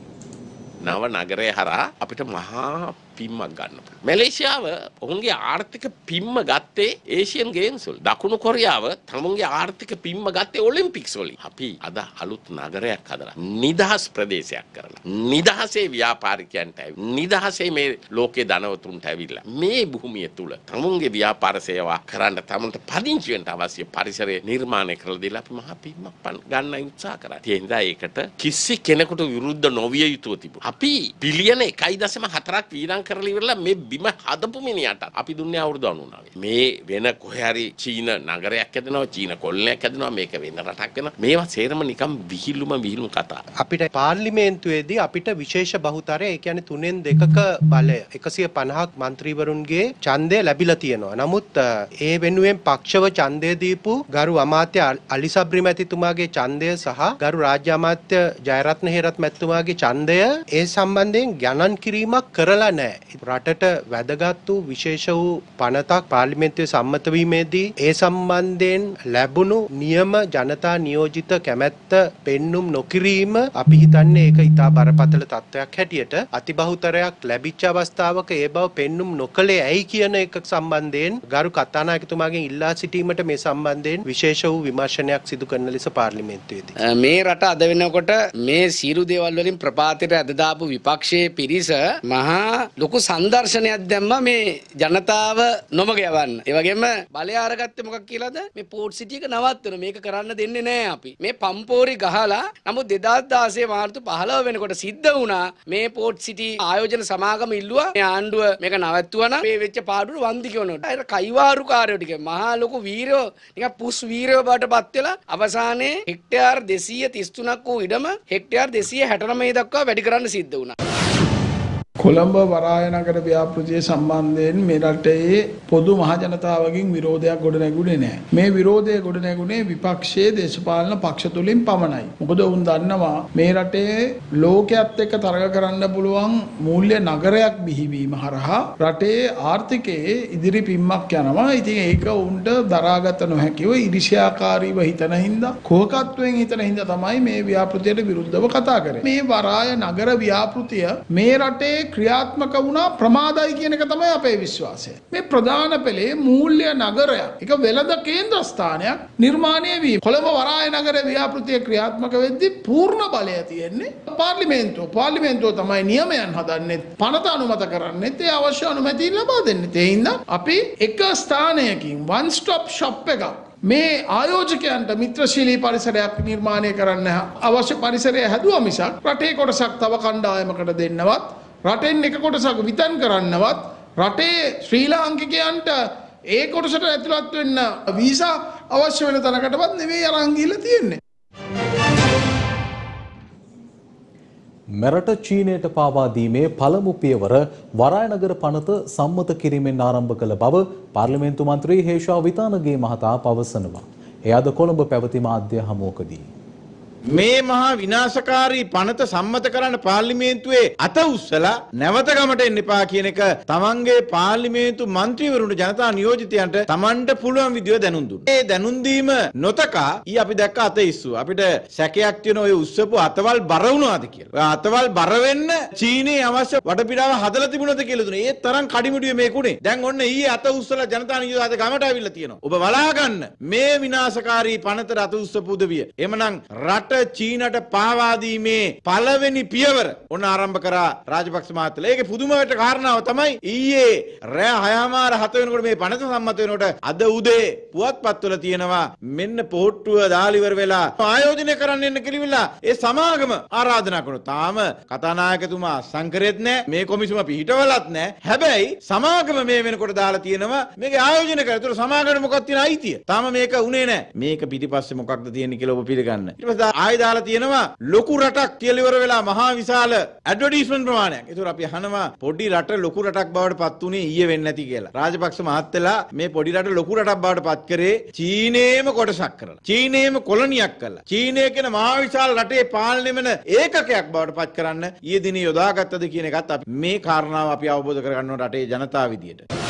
නව නගරය හරහා අපිට මහා පිම්මක් ගන්න. මැලේසියාව ඔවුන්ගේ ආර්ථික පිම්ම ගත්තේ ඒසියන් ගේම්ස් වල. දකුණු කොරියාව තමුන්ගේ ආර්ථික පිම්ම ගත්තේ ඔලිම්පික්ස් වලින්. අපි අද අලුත් නගරයක් හදලා නිදහස් ප්‍රදේශයක් කරලා නිදහසේ ව්‍යාපාරිකයන්ට ඇවිත් නිදහසේ මේ ලෝකේ ධනවතුන්ට ඇවිල්ලා මේ භූමිය තුල තමුන්ගේ ව්‍යාපාර සේවා කරන්න තමුන්ට පදිංචි වෙන්න අවශ්‍ය පරිසරය නිර්මාණය කරලා දීලා අපි මහා පිම්මක් පන්- ගන්න උත්සාහ කරා. ඒ හින්දා ඒකට කිසි කෙනෙකුට විරුද්ධ නොවිය යුතුව තිබුණා. අපි බිලියන 1.4ක් වීරම් කරලා ඉවරලා මේ බිම හදපු මිනිහට අපි දුන්නේ අවුරුදු 99. මේ වෙන කොහේ හරි චීන නගරයක් හදනවා, චීන කොළනයක් හදනවා, මේක වෙන රටක් වෙනවා. මේවා සේරම නිකන් විහිළුම විහිළුම කතා. අපිට පාර්ලිමේන්තුවේදී අපිට විශේෂ බහුතරය, ඒ කියන්නේ තුනෙන් දෙකක බලය 150ක් മന്ത്രിවරුන්ගේ ඡන්දය ලැබිලා තියෙනවා. නමුත් ඒ වෙනුවෙන් පක්ෂව ඡන්දය දීපු ගරු අමාත්‍ය අලිසබ්‍රි මැතිතුමාගේ ඡන්දය සහ ගරු රාජ්‍ය අමාත්‍ය ජයරත්න හේරත් මැතිතුමාගේ ඡන්දය ඒ සම්බන්ධයෙන් ගණන් කිරීමක් කරලා නැහැ. රටට වැදගත් වූ විශේෂ වූ පනතක් පාර්ලිමේන්තුවේ සම්මත වීමේදී ඒ සම්බන්ධයෙන් ලැබුණු නියම ජනතා නියෝජිත කැමැත්ත පෙන්눔 නොකිරීම අපි හිතන්නේ ඒක ඉතා බරපතල තත්ත්වයක් හැටියට අතිබහුතරයක් ලැබිච්ච අවස්ථාවක ඒ බව පෙන්눔 නොකළේ ඇයි කියන එක සම්බන්ධයෙන් ගරු කතානායකතුමාගෙන් ඉල්ලා සිටීමට මේ සම්බන්ධයෙන් විශේෂ වූ විමර්ශනයක් සිදු කරන ලෙස පාර්ලිමේන්තුවේදී. මේ රට අද වෙනකොට මේ සියලු දේවල් වලින් ප්‍රපාතයට අද දාපු විපක්ෂයේ පිරිස මහා ලොකු සංදර්ශනයක් දැම්ම මේ ජනතාව නොමග යවන්න. ඒ වගේම බලය අරගත්තේ මොකක් කියලාද? මේ පෝට් සිටි එක නවත්තන මේක කරන්න දෙන්නේ නැහැ අපි. මේ පම්පෝරි ගහලා නමුත් 2016 මාර්තු 15 වෙනකොට සිද්ධ වුණා මේ පෝට් සිටි ආයෝජන සමාගම ඉල්ලුවා මේ ආණ්ඩුව මේක නවත්තුවා නම් මේ වෙච්ච පාඩුවට වන්දි කියනකොට. අර කයිවාරු කාර්යෝ ටික මහා ලොකු වීරයෝ නිකන් පුස් වීරයෝ බවට පත් වෙලා අවසානයේ හෙක්ටයාර් 233ක් වූ ඉඩම හෙක්ටයාර් 269 දක්වා වැඩි කරන්න සිද්ධ වුණා. කොළඹ වරායනගර ව්‍යාපෘතිය සම්බන්ධයෙන් මේ රටේ පොදු මහජනතාවගෙන් විරෝධයක් ගොඩ නැගුණේ නැහැ. මේ විරෝධය ගොඩ නැගුණේ විපක්ෂයේ දේශපාලන පක්ෂ තුලින් පමණයි. මොකද උන් දන්නවා මේ රටේ ලෝකයේත් එක්ක තරග කරන්න පුළුවන් මූල්‍ය නගරයක් බිහිවීම හරහා රටේ ආර්ථිකයේ ඉදිරි පිම්මක් යනවා. ඉතින් ඒක උන්ට දරාගත නොහැකිව ඉරිෂ්‍යාකාරීව හිතන හින්දා කෝකත්වයෙන් හිතන හින්දා තමයි මේ ව්‍යාපෘතියට විරුද්ධව කතා කරේ. මේ වරාය නගර ව්‍යාපෘතිය මේ රටේ ක්‍රියාත්මක වුණා ප්‍රමාදයි කියන එක තමයි අපේ විශ්වාසය. මේ ප්‍රධාන පෙළේ මූල්‍ය නගරයක්. ඒක වෙළඳ කේන්ද්‍රස්ථානයක් නිර්මාණය වී කොළඹ වරාය නගර ව්‍යාපෘතිය ක්‍රියාත්මක වෙද්දී පූර්ණ බලය තියෙන්නේ පාර්ලිමේන්තුව. පාර්ලිමේන්තුව තමයි නියමයන් හදන්නේ, පනත අනුමත කරන්නේ, ඒ අවශ්‍ය අනුමැති ලබා දෙන්නේ. ඒ හින්දා අපි එක ස්ථානයකින් one stop shop එකක් මේ ආයෝජකයන්ට මිත්‍රශීලී පරිසරයක් නිර්මාණය කරන්න අවශ්‍ය පරිසරය හැදුවා මිසක් රටේ කොටසක් තව කණ්ඩායමකට දෙන්නවත් රටෙන් එක කොටසක් විතන් කරන්නවත් රටේ ශ්‍රී ලාංකිකයන්ට ඒ කොටසට ඇතුළත් වෙන්න වීසා අවශ්‍ය වෙන තැනකටවත් නෙවෙයි අරන් ගිහිල්ලා තියෙන්නේ. මෙරට චීනයට පාවා දීමේ පළමු පියවර වරායනගර පනත සම්මත කිරීමෙන් ආරම්භ කළ බව පාර්ලිමේන්තු මන්ත්‍රී හේෂා විතානගේ මහතා පවසනවා. එය අද කොළඹ පැවති මාධ්‍ය හමුවකදී. මේ මහා විනාශකාරී පනත සම්මත කරන්න පාර්ලිමේන්තුවේ අත උස්සලා නැවත ගමට එන්න එපා කියන එක තමන්ගේ පාර්ලිමේන්තු මන්ත්‍රීවරුන්ට ජනතා නියෝජිතයන්ට තමන්ට පුළුවන් විදිය දැනුම් දුන්නා. ඒ දැනුම් දීම නොතකා ඊ අපි දැක්ක අත ඉස්සුව. අපිට සැකයක් තියෙන ඔය උස්සපු අතවල් බර වුණාද කියලා. ඔය අතවල් බර වෙන්න චීනයේ අවශ්‍ය වටපිටාව හදලා තිබුණද කියලා දුන්නා. ඒ තරම් කඩිමුඩිය මේකුනේ. දැන් ඔන්න ඊයේ අත උස්සලා ජනතා නියෝජිත ගමට ආවිල්ලා තියෙනවා. ඔබ බලා ගන්න මේ විනාශකාරී පනතට අත උස්සපු උදවිය. එමනම් රට චීනට පාවාදීමේ පළවෙනි පියවර ඔන්න ආරම්භ කරා රාජපක්ෂ මහත්තයලා. ඒකේ පුදුමවට කාරණාව තමයි ඊයේ රෑ 6:00 7 වෙනකොට මේ පනත සම්මත වෙනකොට අද උදේ පුවත්පත්වල තියෙනවා මෙන්න පොහොට්ටුව දාලා ඉවර වෙලා ආයෝජනය කරන්න එන්න කිලිවිලා ඒ සමාගම ආරාධනා කරනවා. තාම කතානායකතුමා සංකරෙත් නැහැ. මේ කොමිසම පිහිටවලත් නැහැ. හැබැයි සමාගම මේ වෙනකොට දාලා තියෙනවා මේක ආයෝජනය කරලා. ඒතර සමාගමට මොකක්ද තියෙන අයිතිය? තාම මේක උනේ නැහැ. මේක පිටිපස්සේ මොකක්ද තියෙන්නේ කියලා ඔබ පිළිගන්න. ඊට පස්සේ ආයෙ දාලා තියෙනවා ලොකු රටක් කියලා ඉවර වෙලා මහා විශාල ඇඩ්වර්ටයිස්මන්ට් ප්‍රමාණයක්. ඒතර අපි අහනවා පොඩි රට ලොකු රටක් බවට පත් උනේ ඊයේ වෙන්නේ නැති කියලා. රාජපක්ෂ මහත්තයලා මේ පොඩි රට ලොකු රටක් බවට පත් කරේ චීනේම කොටසක් කරලා. චීනේම කොලනියක් කරලා. චීනය කියන මහා විශාල රටේ පාලනය වෙන ඒකකයක් බවට පත් කරන්න ඊයේ දිනේ යොදාගත්තද කියන එකත් අපි මේ කාරණාව අපි අවබෝධ කරගන්න ඕන රටේ ජනතාව විදියට.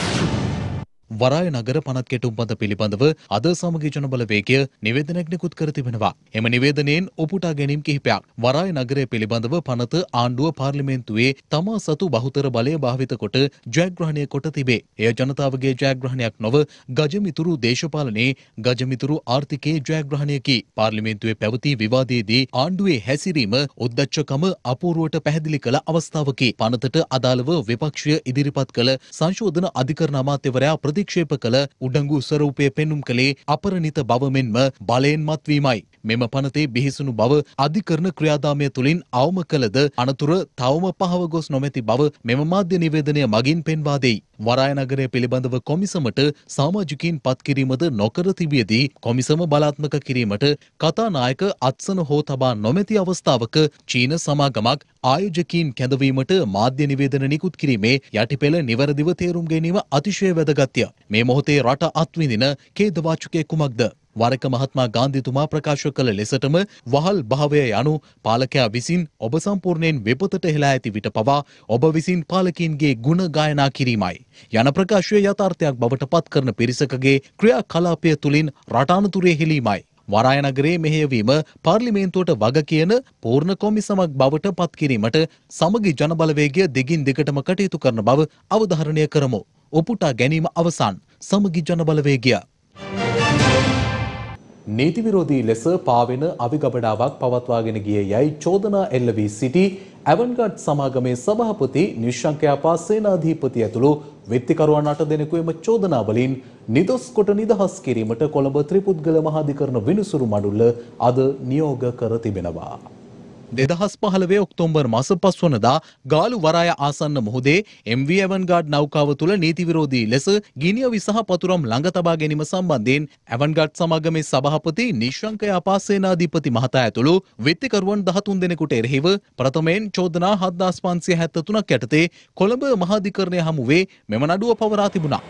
වරාය නගර පනත් කෙටුම්පත පිළිබඳව අද සමගි ජනබලවේගය නිවේදනයක් නිකුත් කර තිබෙනවා. එම නිවේදනයෙන් ඔපුටා ගැනීම් කිහිපයක්. වරාය නගරය පිළිබඳව පනත ආණ්ඩුව පාර්ලිමේන්තුවේ තමා සතු බහුතර බලය භාවිත කොට ජයග්‍රහණය කොට තිබේ. එය ජනතාවගේ ජයග්‍රහණයක් නොව ගජමිතුරු දේශපාලනයේ ගජමිතුරු ආර්ථිකයේ ජයග්‍රහණයකි. පාර්ලිමේන්තුවේ පැවති විවාදයේදී ආණ්ඩුවේ හැසිරීම උද්දච්චකම අපූර්වට පැහැදිලි කළ අවස්ථාවකි. පනතට අදාළව විපක්ෂය ඉදිරිපත් කළ සංශෝධන අධිකරණ අමාත්‍යවරයා ප්‍රතික්ෂේප කළ උඩංගු ස්වරූපය පෙන්නුම් කළේ අපරණිත බව මෙන්ම බලයෙන් මත්වීමයි. මෙම පනතේ බිහිසුණු බව අධිකරණ ක්‍රියාදාමය තුළින් අවම කළද අනතුර තවම පහව ගොස් නොමැති බව මෙම මාධ්‍ය නිවේදනය මගින් පෙන්වා දෙයි. වරාය නගරය පිළිබඳව කොමිසමට සාමාජිකින් පත් කිරීමද නොකර තිබියදී කොමිසම බලාත්මක කිරීමට කතානායක අත්සන හෝ තබා නොමැති අවස්ථාවක චීන සමාගමක් ආයෝජකීන් කැඳවීමට මාධ්‍ය නිවේදන නිකුත් කිරීමේ යටිපෙළ නිවැරදිව තේරුම් ගැනීම අතිශය වැදගත්ය. මේ මොහොතේ රට අත්විඳින ඛේදවාචකය කුමක්ද? වරක මහත්මා ගාන්ධිතුමා ප්‍රකාශ කළ ලෙසටම වහල් භාවය යනු පාලකයා විසින් ඔබ සම්පූර්ණයෙන් විපතට හෙලා ඇති විට පවා ඔබ විසින් පාලකින්ගේ ගුණ ගායනා කිරීමයි. යන ප්‍රකාශය යථාර්ථයක් බවට පත් කරන පිරිසකගේ ක්‍රියා කලාපය තුළින් රටානතුරේ හෙලීමයි. වරායනගරේ මෙහෙයවීම පාර්ලිමේන්තුවට වග කියන පූර්ණ කොමිසමක් බවට පත් කිරීමට සමගි ජනබලවේගය දිගින් දිගටම කටයුතු කරන බව අවධාරණය කරමු. ඔපුටා ගැනීම අවසන් සමගි ජනබලවේගය. නීති විරෝධී ලෙස පාවෙන අවිගබඩාවක් පවත්වාගෙන ගිය යයි චෝදනා එල්ල වී සිටි ඇවන්ගඩ් සමාගමේ සභාපති නිශ්ශංකයාපා සේනාධීපති ඇතුළු වෙත්තිකරුවන් අට දෙනෙකු එම චෝදනාවලින් නිදොස් කොට නිදහස් කිරීමට කොළඹ ත්‍රිපුද්ගල මහාධිකරණ විනිසුරු මඩුල්ල අද නියෝග කර තිබෙනවා. දෙදහස් පහළවේ ඔක්තෝම්බර් මස පස්වනදා ගාලු වරාය ආසන්න මුහුදේ MV ඇවන්ගාඩ් නෞකාව තුළ නීතිවිරෝධී ලෙස ගිනිය විසහ පතුරම් ළඟ තබා ගැනීම සම්බන්ධයෙන් ඇවන්ගාඩ් සමාගමේ සභාපති නිශ්ශංකය අපාසේනාධිපති මහතා ඇතුළු විත්තිකරුවන් දහතුන් දෙනෙකුට එරෙහිව ප්‍රථමයෙන් චෝදනා හද්දාස් පන්සිය හැත්ත තුනක් යටතේ කොළඹ මහාධිකරණය හමුවේ මෙම නඩුව පවරා තිබුණා.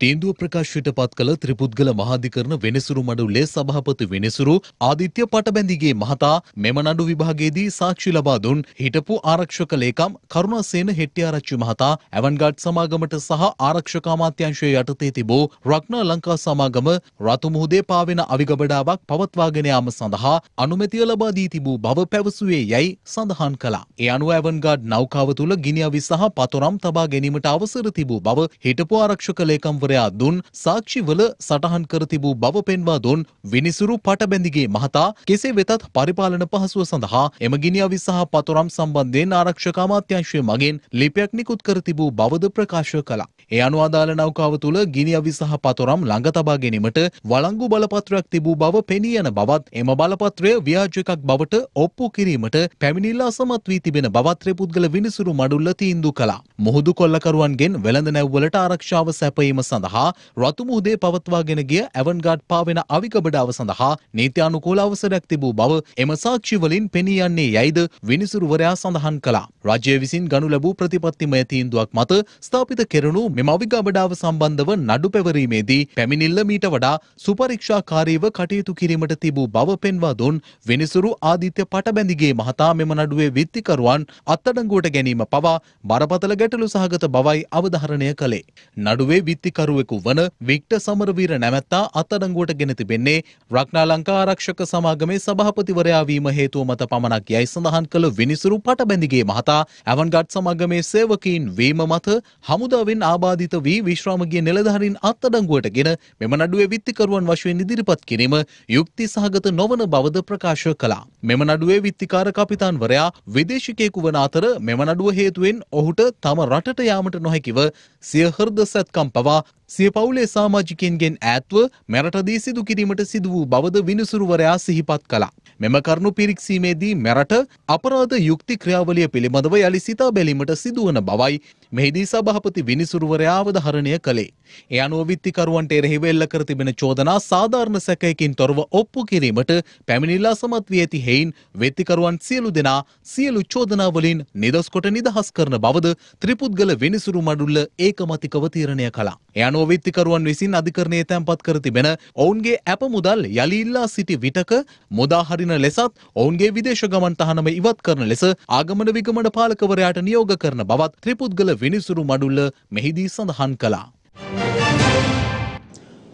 තීන්දුව ප්‍රකාශයට පත් කළ ත්‍රිපුද්ගල මහාධිකරණ වෙනසුරු මඩුල්ලේ සභාපති වෙනසුරු ආදිත්‍ය පටබැඳිගේ මහතා මෙම නඩු විභාගයේදී සාක්ෂි ලබා දුන් හිටපු ආරක්ෂක ලේකම් කරුණාසේන හෙට්ටිආරච්චි මහතා ඇවන්ගාඩ් සමාගමට සහ ආරක්ෂක අමාත්‍යංශය යටතේ තිබූ රක්නා ලංකා සමාගම රතු මුහුදේ පාවෙන අවිගබඩාවක් පවත්වාගෙන යාම සඳහා අනුමැතිය ලබා දී තිබූ බව පැවසුවේ යැයි සඳහන් කළා. ඒ අනුව ඇවන්ගාඩ් නෞකාව තුළ ගිනිඅවි සහ පතොරම් තබා ගැනීමට අවසර තිබූ බව හිටපු ආරක්ෂක ලේකම් මන්ත්‍රවරයා දුන් සාක්ෂිවල සටහන් කර තිබූ බව පෙන්වා දුන් විනිසුරු පටබැඳිගේ මහතා කෙසේ වෙතත් පරිපාලන පහසුව සඳහා එම ගිනිඅවි සහ පතොරම් සම්බන්ධයෙන් ආරක්ෂක අමාත්‍යංශය මගින් ලිපියක් නිකුත් කර තිබූ බවද ප්‍රකාශ කළා. ඒ අනුව අදාළ නෞකාව තුළ ගිනිඅවි සහ පතොරම් ළඟ තබා ගැනීමට වළංගු බලපත්‍රයක් තිබූ බව පෙනී යන බවත් එම බලපත්‍රය ව්‍යාජ එකක් බවට ඔප්පු කිරීමට පැමිණිල්ල අසමත් වී තිබෙන බවත් පුද්ගල විනිසුරු මඩුල්ල තීන්දු කළා. මුහුදු කොල්ලකරුවන්ගෙන් වෙළඳ නැව්වලට ආරක්ෂාව සැපයීම සඳහා රතු මුහුදේ පවත්වාගෙන ගිය ඇවන්ගාඩ් පාවෙන අවිගබඩාව සඳහා නීත්‍යානුකූල අවසරයක් තිබූ බව එම සාක්ෂිවලින් පෙනී යන්නේ යයිද විනිසුරුවරයා සඳහන් කළා. රාජ්‍ය විසින් ගනු ලැබූ ප්‍රතිපත්තිමය තීන්දුවක් මත ස්ථාපිත කෙරෙනු මෙම අවිගබඩාව සම්බන්ධව නඩු පැවරීමේදී පැමිණිල්ල මීට වඩා සුපරීක්ෂාකාරීව කටයුතු කිරීමට තිබූ බව පෙන්වා දුන් විනිසුරු ආදිත්‍ය පටබැඳිගේ මහතා මෙම නඩුවේ විත්තිකරුවන් අත්අඩංගුවට ගැනීම පවා බරපතල ගැටලු සහගත බවයි අවධාරණය කළේ. නඩුවේ විත්තිකරුවෙකු වන වික්ට සමරවීර නැමැත්තා අත්අඩංගුවට ගෙන තිබෙන්නේ රක්නා ලංකා ආරක්ෂක සමාගමේ සභාපතිවරයා වීම හේතුව මත පමණක් යයි සඳහන් කළ විනිසුරු පටබැඳිගේ මහතා ඇවන්ගඩ් සමාගමේ සේවකීන් වීම මත හමුදාවෙන් ආබාධිත වී විශ්‍රාමගිය නිලධාරීන් අත්අඩංගුවට ගෙන මෙම නඩුවේ විත්තිකරුවන් වශයෙන් ඉදිරිපත් කිරීම යුක්ති සහගත නොවන බවද ප්‍රකාශ කළා. මෙම නඩුවේ විත්තිකාර කපිතාන්වරයා විදේශිකයෙකු වන අතර මෙම නඩුව හේතුවෙන් ඔහුට තම රටට යාමට නොහැකිව සිය හෘද සැත්කම් පවා සිය පවුලේ සාමාජිකයන්ගෙන් ඈත්ව මෙරටදී සිදු කිරීමට සිදු වූ බවද විනිසුරුවරයා සිහිපත් කළා. මෙම කරුණු පිරික්සීමේදී මෙරට අපරාධ යුක්ති ක්‍රියාවලිය පිළිබඳව යළි සිතා බැලීමට සිදුවන බවයි මෙහිදී සභාපති විනිසුරුවරයා අවධාරණය කළේ. ඒ අනුව විත්තිකරුවන්ට එරෙහිව එල්ල කර තිබෙන චෝදනා සාධාරණ සැකයකින් තොරව ඔප්පු කිරීමට පැමිණිල්ලා සමත් වී ඇති හේයින් වෙත්තිකරුවන් සියලු දෙනා සියලු චෝදනාවලින් නිදොස් කොට නිදහස් කරන බවද ත්‍රිපුද්ගල විනිසුරු මඩුල්ල ඒකමතිකව තීරණය කළා. ඒ අනුව විත්තිකරුවන් විසින් අධිකරණයේ තැන්පත් කර තිබෙන ඔවුන්ගේ ඇප මුදල් යලි ඉල්ලා සිටි විටක මුදා හරින ලෙසත් ඔවුන්ගේ විදේශ ගමන් තහනම ඉවත් කරන ලෙස ආගමන විගමන පාලකවරයාට නියෝග කරන බවත් ත්‍රිපුද්ගල විනිසුරු මඩුල්ල මෙහිදී සඳහන් කළා.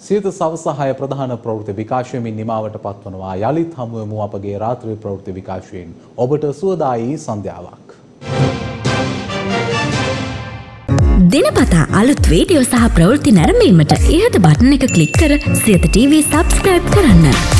සියත සවසහය ප්‍රධාන ප්‍රවෘත්ති විකාශයමින් නිමාවට පත්වනවා යළිත් හමුවමු අපගේ රාත්‍රී ප්‍රවෘත්ති විකාශයෙන් ඔබට සුවදායි සන්ධ්‍යාවක්. දිනපතා අලුත් වීඩියෝ සහ ප්‍රවෘත්ති නැරඹීමට ඉහත බටන එක ක්ලික් කර සියත TV සබස්ක්‍රයිබ් කරන්න.